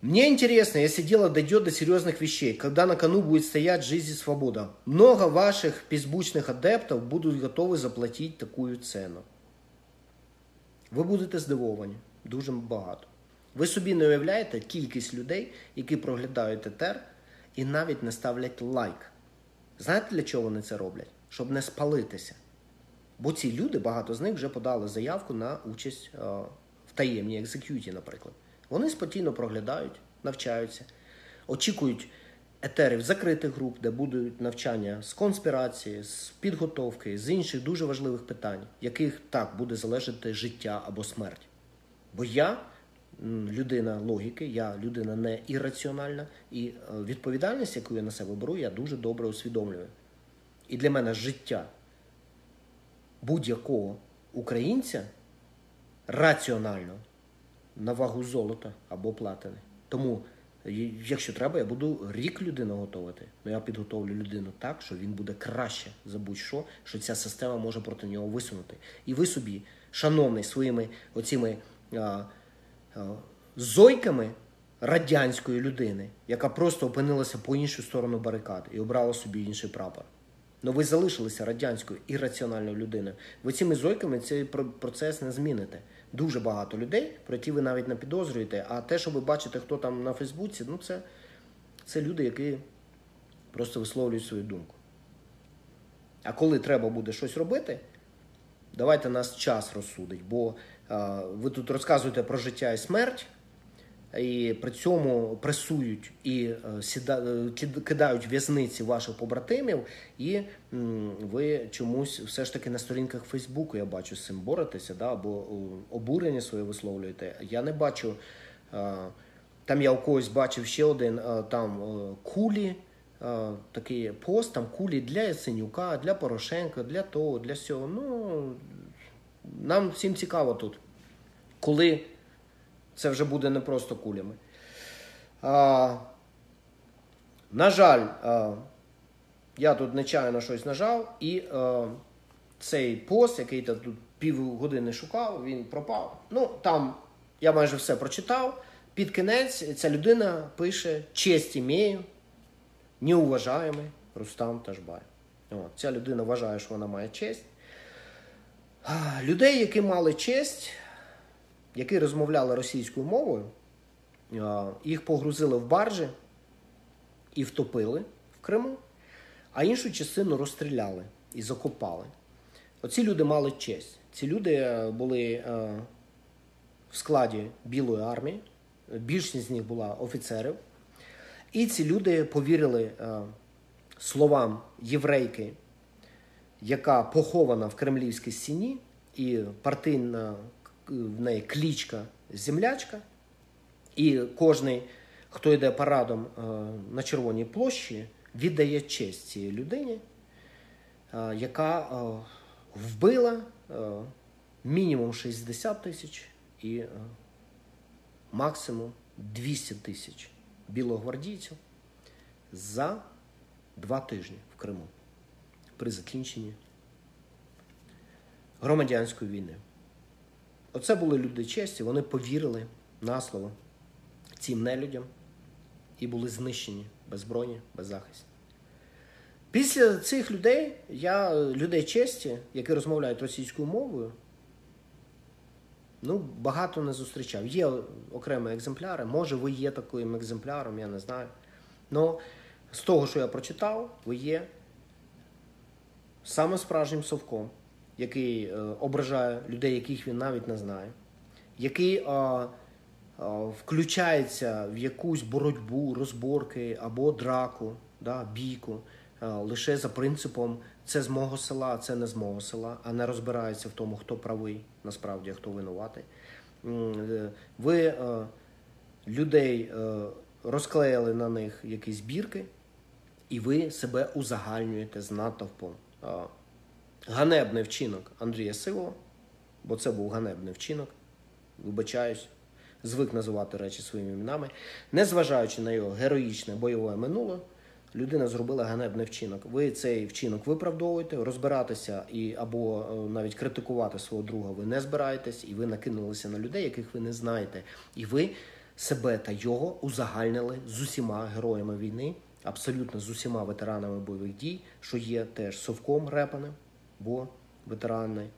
Мне интересно, если дело дойдет до серьезных вещей, когда на кону будет стоять жизнь и свобода, много ваших фейсбучных адептов будут готовы заплатить такую цену. Ви будете здивовані, дуже багато. Ви собі не уявляєте кількість людей, які проглядають ЕТР і навіть не ставлять лайк. Знаєте, для чого вони це роблять? Щоб не спалитися. Бо ці люди, багато з них вже подали заявку на участь в таємній екзекюті, наприклад. Вони спокійно проглядають, навчаються, очікують етерів закритих груп, де будуть навчання з конспірації, з підготовки, з інших дуже важливих питань, яких так буде залежати життя або смерть. Бо я людина логіки, я людина не ірраціональна, і е, відповідальність, яку я на себе беру, я дуже добре усвідомлюю. І для мене життя будь-якого українця раціонально на вагу золота або платини. Тому, якщо треба, я буду рік людину готувати. Ну я підготовлю людину так, що він буде краще за будь-що, що ця система може проти нього висунути. І ви собі, шановний, своїми оціми а, а, зойками радянської людини, яка просто опинилася по іншу сторону барикад і обрала собі інший прапор. Ну ви залишилися радянською ірраціональною людиною. Ви цими зойками цей процес не зміните дуже багато людей, про які ви навіть не підозрюєте. А те, що ви бачите, хто там на Фейсбуці, ну це, це люди, які просто висловлюють свою думку. А коли треба буде щось робити, давайте нас час розсудить. Бо а, ви тут розказуєте про життя і смерть і при цьому пресують і е, сіда, е, кидають в'язниці ваших побратимів, і ви чомусь все ж таки на сторінках Фейсбуку я бачу з цим боретеся, да, або обурення своє висловлюєте. Я не бачу. Там я у когось бачив ще один там кулі е, такий пост, там кулі для Яценюка, для Порошенка, для того, для сього. Ну, нам всім цікаво тут, коли це вже буде не просто кулями. А, на жаль, а, я тут нечайно щось нажав, і а, цей пост, який я тут півгодини шукав, він пропав. Ну, там я майже все прочитав. Під кінець ця людина пише честь імею, неуважаємий Рустам Тажбай. От, ця людина вважає, що вона має честь. Людей, які мали честь, які розмовляли російською мовою, їх погрузили в баржі і втопили в Криму, а іншу частину розстріляли і закопали. Оці люди мали честь. Ці люди були в складі Білої армії, більшість з них була офіцерів. І ці люди повірили словам єврейки яка похована в Кремлівській стіні, і партийна в неї клічка землячка. І кожний, хто йде парадом е, на Червоній площі, віддає честь цій людині, е, яка е, вбила мінімум 60 тисяч і максимум 200 тисяч білогвардійців за два тижні в Криму при закінченні громадянської війни. Оце були люди честі, вони повірили на слово цим нелюдям і були знищені без броні, без захисту. Після цих людей, я людей честі, які розмовляють російською мовою, ну, багато не зустрічав. Є окремі екземпляри, може, ви є таким екземпляром, я не знаю. Але з того, що я прочитав, ви є саме справжнім совком, який е, ображає людей, яких він навіть не знає, який е, е, включається в якусь боротьбу, розборки або драку, да, бійку, лише за принципом це з мого села, це не з мого села, а не розбирається в тому, хто правий, насправді, а хто винуватий. Ви людей розклеїли на них якісь бірки, і ви себе узагальнюєте з натовпом ганебний вчинок Андрія Силова, бо це був ганебний вчинок, вибачаюсь, звик називати речі своїми іменами, незважаючи на його героїчне бойове минуле, людина зробила ганебний вчинок. Ви цей вчинок виправдовуєте, розбиратися і або е, навіть критикувати свого друга ви не збираєтесь, і ви накинулися на людей, яких ви не знаєте. І ви себе та його узагальнили з усіма героями війни абсолютно з усіма ветеранами бойових дій, що є теж совком репаним, бо ветерани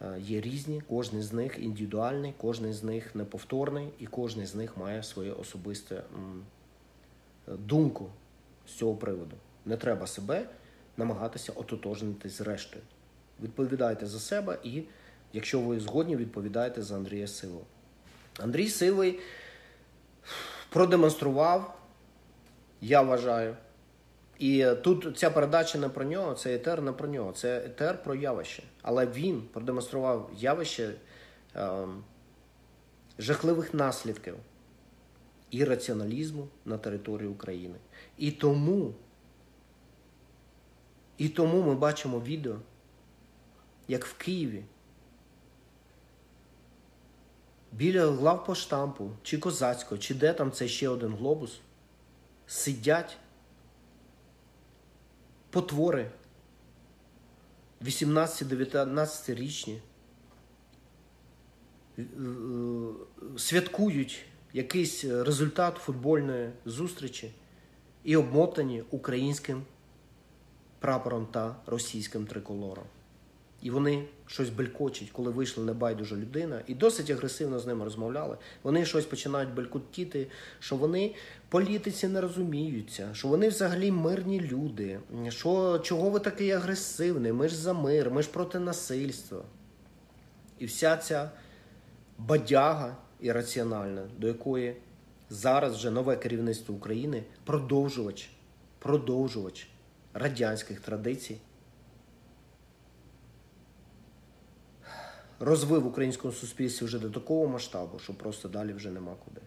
е, є різні, кожен з них індивідуальний, кожен з них неповторний, і кожен з них має свою особисту думку з цього приводу. Не треба себе намагатися ототожнити з рештою. Відповідайте за себе і, якщо ви згодні, відповідаєте за Андрія Силу. Андрій Сивий продемонстрував я вважаю. І тут ця передача не про нього, це етер не про нього, це етер про явище. Але він продемонстрував явище е, жахливих наслідків і раціоналізму на території України. І тому, і тому ми бачимо відео, як в Києві. Біля главпоштампу, чи козацького, чи де там це ще один глобус сидять потвори 18-19 річні, е, святкують якийсь результат футбольної зустрічі і обмотані українським прапором та російським триколором. І вони щось белькочуть, коли вийшла небайдужа людина, і досить агресивно з ними розмовляли. Вони щось починають белькотіти, що вони політиці не розуміються, що вони взагалі мирні люди. Що чого ви такий агресивний? Ми ж за мир, ми ж проти насильства. І вся ця бадяга ірраціональна, до якої зараз вже нове керівництво України продовжувач, продовжувач радянських традицій. Розвив українському суспільстві вже до такого масштабу, що просто далі вже нема куди.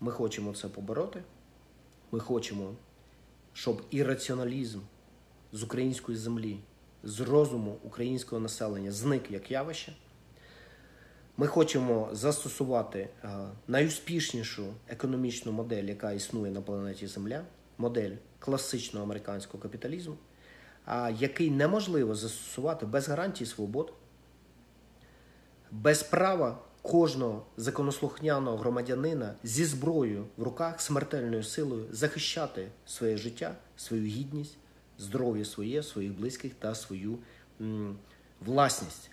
Ми хочемо це побороти. Ми хочемо щоб ірраціоналізм з української землі, з розуму українського населення зник як явище. Ми хочемо застосувати е, найуспішнішу економічну модель, яка існує на планеті Земля, модель класичного американського капіталізму, який неможливо застосувати без гарантій свобод, без права кожного законослухняного громадянина зі зброєю в руках смертельною силою захищати своє життя, свою гідність, здоров'я своє, своїх близьких та свою власність.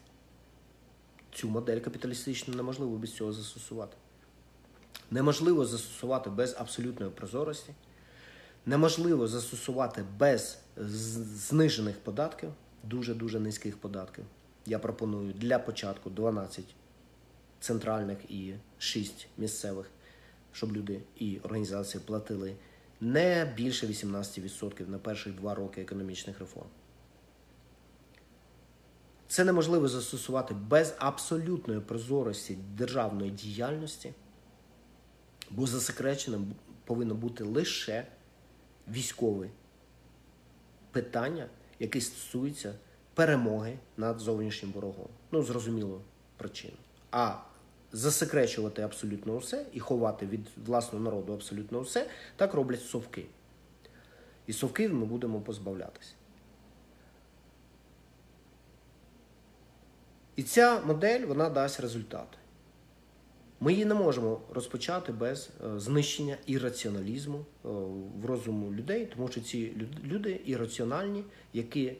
Цю модель капіталістичну неможливо без цього застосувати. Неможливо застосувати без абсолютної прозорості, неможливо застосувати без знижених податків, дуже-дуже низьких податків. Я пропоную для початку 12 центральних і 6 місцевих, щоб люди і організації платили не більше 18% на перших два роки економічних реформ. Це неможливо застосувати без абсолютної прозорості державної діяльності, бо засекреченим повинно бути лише військове питання, яке стосується перемоги над зовнішнім ворогом. Ну, зрозуміло причину. А засекречувати абсолютно усе і ховати від власного народу абсолютно усе, так роблять совки. І совків ми будемо позбавлятися. І ця модель вона дасть результати. Ми її не можемо розпочати без е, знищення ірраціоналізму е, в розуму людей, тому що ці люди ірраціональні, які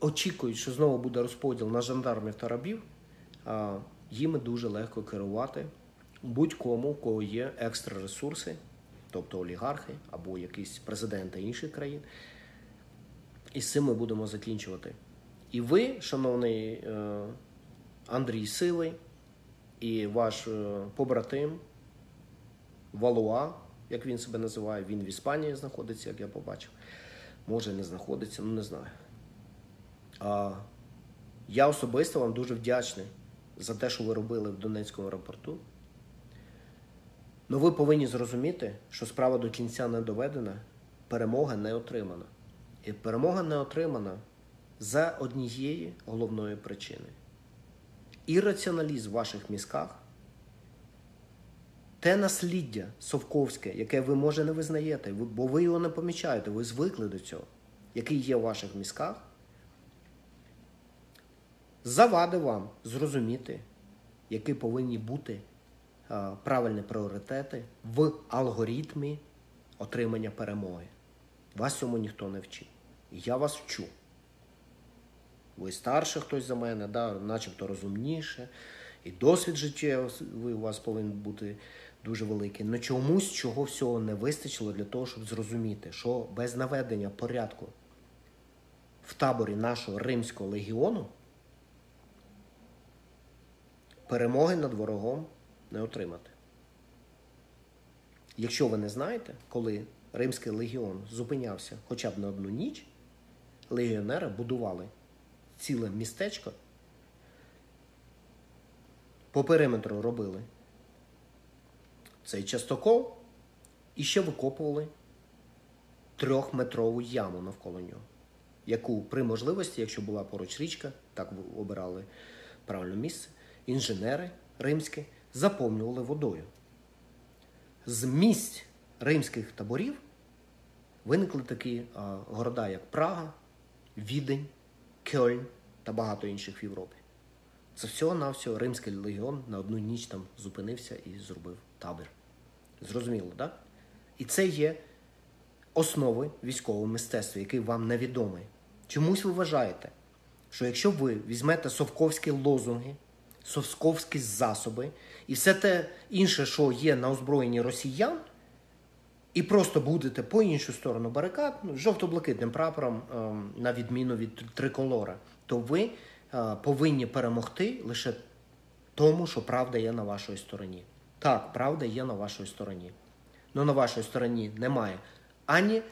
очікують, що знову буде розподіл на жандармів та рабів, їми дуже легко керувати будь-кому, у кого є екстра ресурси, тобто олігархи або якісь президенти інших країн. І з цим ми будемо закінчувати. І ви, шановний е, Андрій Силий, і ваш е, побратим Валуа, як він себе називає, він в Іспанії знаходиться, як я побачив. Може, не знаходиться, ну не знаю. Я особисто вам дуже вдячний за те, що ви робили в Донецькому аеропорту. Ну ви повинні зрозуміти, що справа до кінця не доведена, перемога не отримана. І перемога не отримана за однієї головної причини. Ірраціоналізм в ваших мізках, те насліддя совковське, яке ви, може, не визнаєте, бо ви його не помічаєте, ви звикли до цього, який є в ваших мізках, завади вам зрозуміти, які повинні бути правильні пріоритети в алгоритмі отримання перемоги. Вас цьому ніхто не вчить. Я вас вчу. Ви старше хтось за мене, да, начебто розумніше, і досвід життєвий у вас повинен бути дуже великий. Но чомусь чого всього не вистачило для того, щоб зрозуміти, що без наведення порядку в таборі нашого Римського легіону перемоги над ворогом не отримати. Якщо ви не знаєте, коли Римський легіон зупинявся хоча б на одну ніч, легіонери будували ціле містечко, по периметру робили цей частокол і ще викопували трьохметрову яму навколо нього, яку при можливості, якщо була поруч річка, так обирали правильне місце інженери римські заповнювали водою. З місць римських таборів виникли такі а, города, як Прага, Відень, Кьольн та багато інших в Європі. Це всього-навсього Римський легіон на одну ніч там зупинився і зробив табір. Зрозуміло, так? І це є основи військового мистецтва, який вам невідомий. Чомусь ви вважаєте, що якщо ви візьмете совковські лозунги, совсковські засоби і все те інше, що є на озброєнні росіян, і просто будете по іншу сторону барикад, ну, жовто-блакитним прапором, ем, на відміну від триколора, то ви е, повинні перемогти лише тому, що правда є на вашій стороні. Так, правда є на вашій стороні. Але на вашій стороні немає ані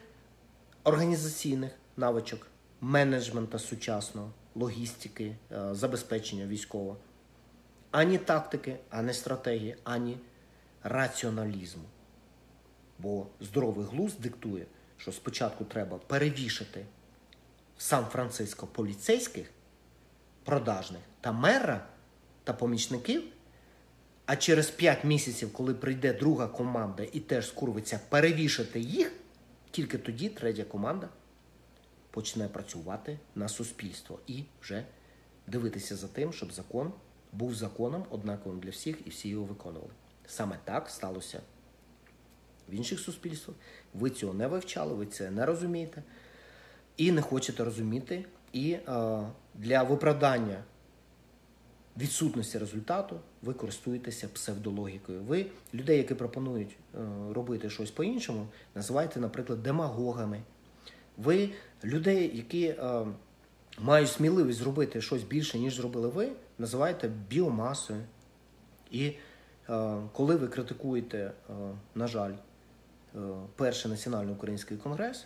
організаційних навичок, менеджмента сучасного, логістики, е, забезпечення військового ані тактики, ані стратегії, ані раціоналізму. Бо здоровий глузд диктує, що спочатку треба перевішати Сан-Франциско поліцейських, продажних та мера та помічників, а через 5 місяців, коли прийде друга команда і теж скурвиться, перевішати їх, тільки тоді третя команда почне працювати на суспільство і вже дивитися за тим, щоб закон був законом однаковим для всіх і всі його виконували. Саме так сталося в інших суспільствах. Ви цього не вивчали, ви це не розумієте і не хочете розуміти. І е, для виправдання відсутності результату ви користуєтеся псевдологікою. Ви людей, які пропонують е, робити щось по-іншому, називаєте, наприклад, демагогами. Ви людей, які е, мають сміливість зробити щось більше, ніж зробили ви, називаєте біомасою. І е, коли ви критикуєте, е, на жаль, е, перший національний український конгрес,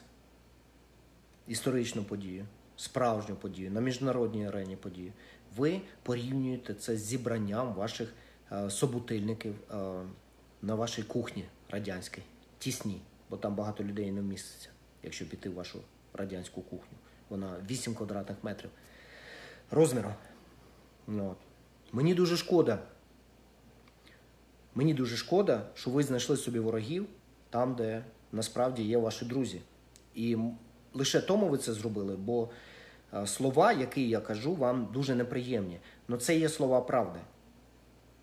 історичну подію, справжню подію, на міжнародній арені подію, ви порівнюєте це з зібранням ваших е, собутильників е, на вашій кухні радянській, тісній, бо там багато людей не вміститься, якщо піти в вашу радянську кухню. Вона 8 квадратних метрів розміру. Ну, от. Мені дуже шкода. Мені дуже шкода, що ви знайшли собі ворогів там, де насправді є ваші друзі. І лише тому ви це зробили, бо е, слова, які я кажу, вам дуже неприємні. Але це є слова правди.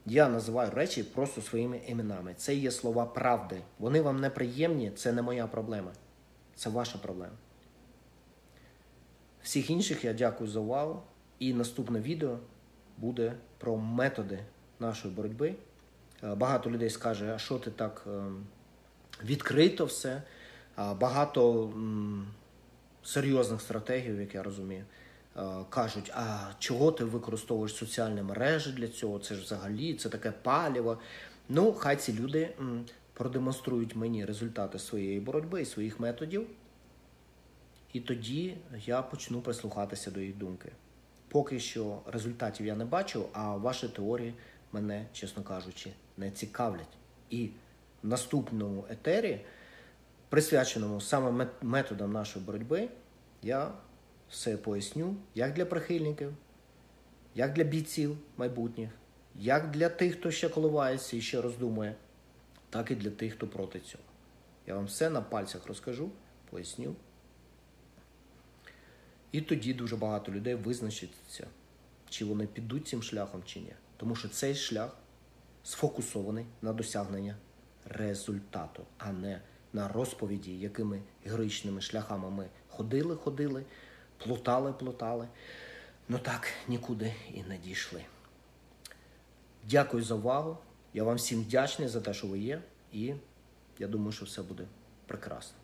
Я називаю речі просто своїми іменами. Це є слова правди. Вони вам неприємні, це не моя проблема. Це ваша проблема. Всіх інших я дякую за увагу. І наступне відео буде про методи нашої боротьби. Е, Багато людей скаже, а що ти так ем, відкрито все. Багато серйозних стратегів, як я розумію, е, кажуть, а чого ти використовуєш соціальні мережі для цього? Це ж взагалі це таке паліво. Ну, хай ці люди продемонструють мені результати своєї боротьби і своїх методів. І тоді я почну прислухатися до їх думки. Поки що результатів я не бачу, а ваші теорії мене, чесно кажучи, не цікавлять. І в наступному етері, присвяченому саме методам нашої боротьби, я все поясню як для прихильників, як для бійців майбутніх, як для тих, хто ще коливається і ще роздумує, так і для тих, хто проти цього. Я вам все на пальцях розкажу, поясню. І тоді дуже багато людей визначиться, чи вони підуть цим шляхом, чи ні. Тому що цей шлях сфокусований на досягнення результату, а не на розповіді, якими героїчними шляхами ми ходили, ходили, плутали, плутали. Ну так нікуди і не дійшли. Дякую за увагу. Я вам всім вдячний за те, що ви є, і я думаю, що все буде прекрасно.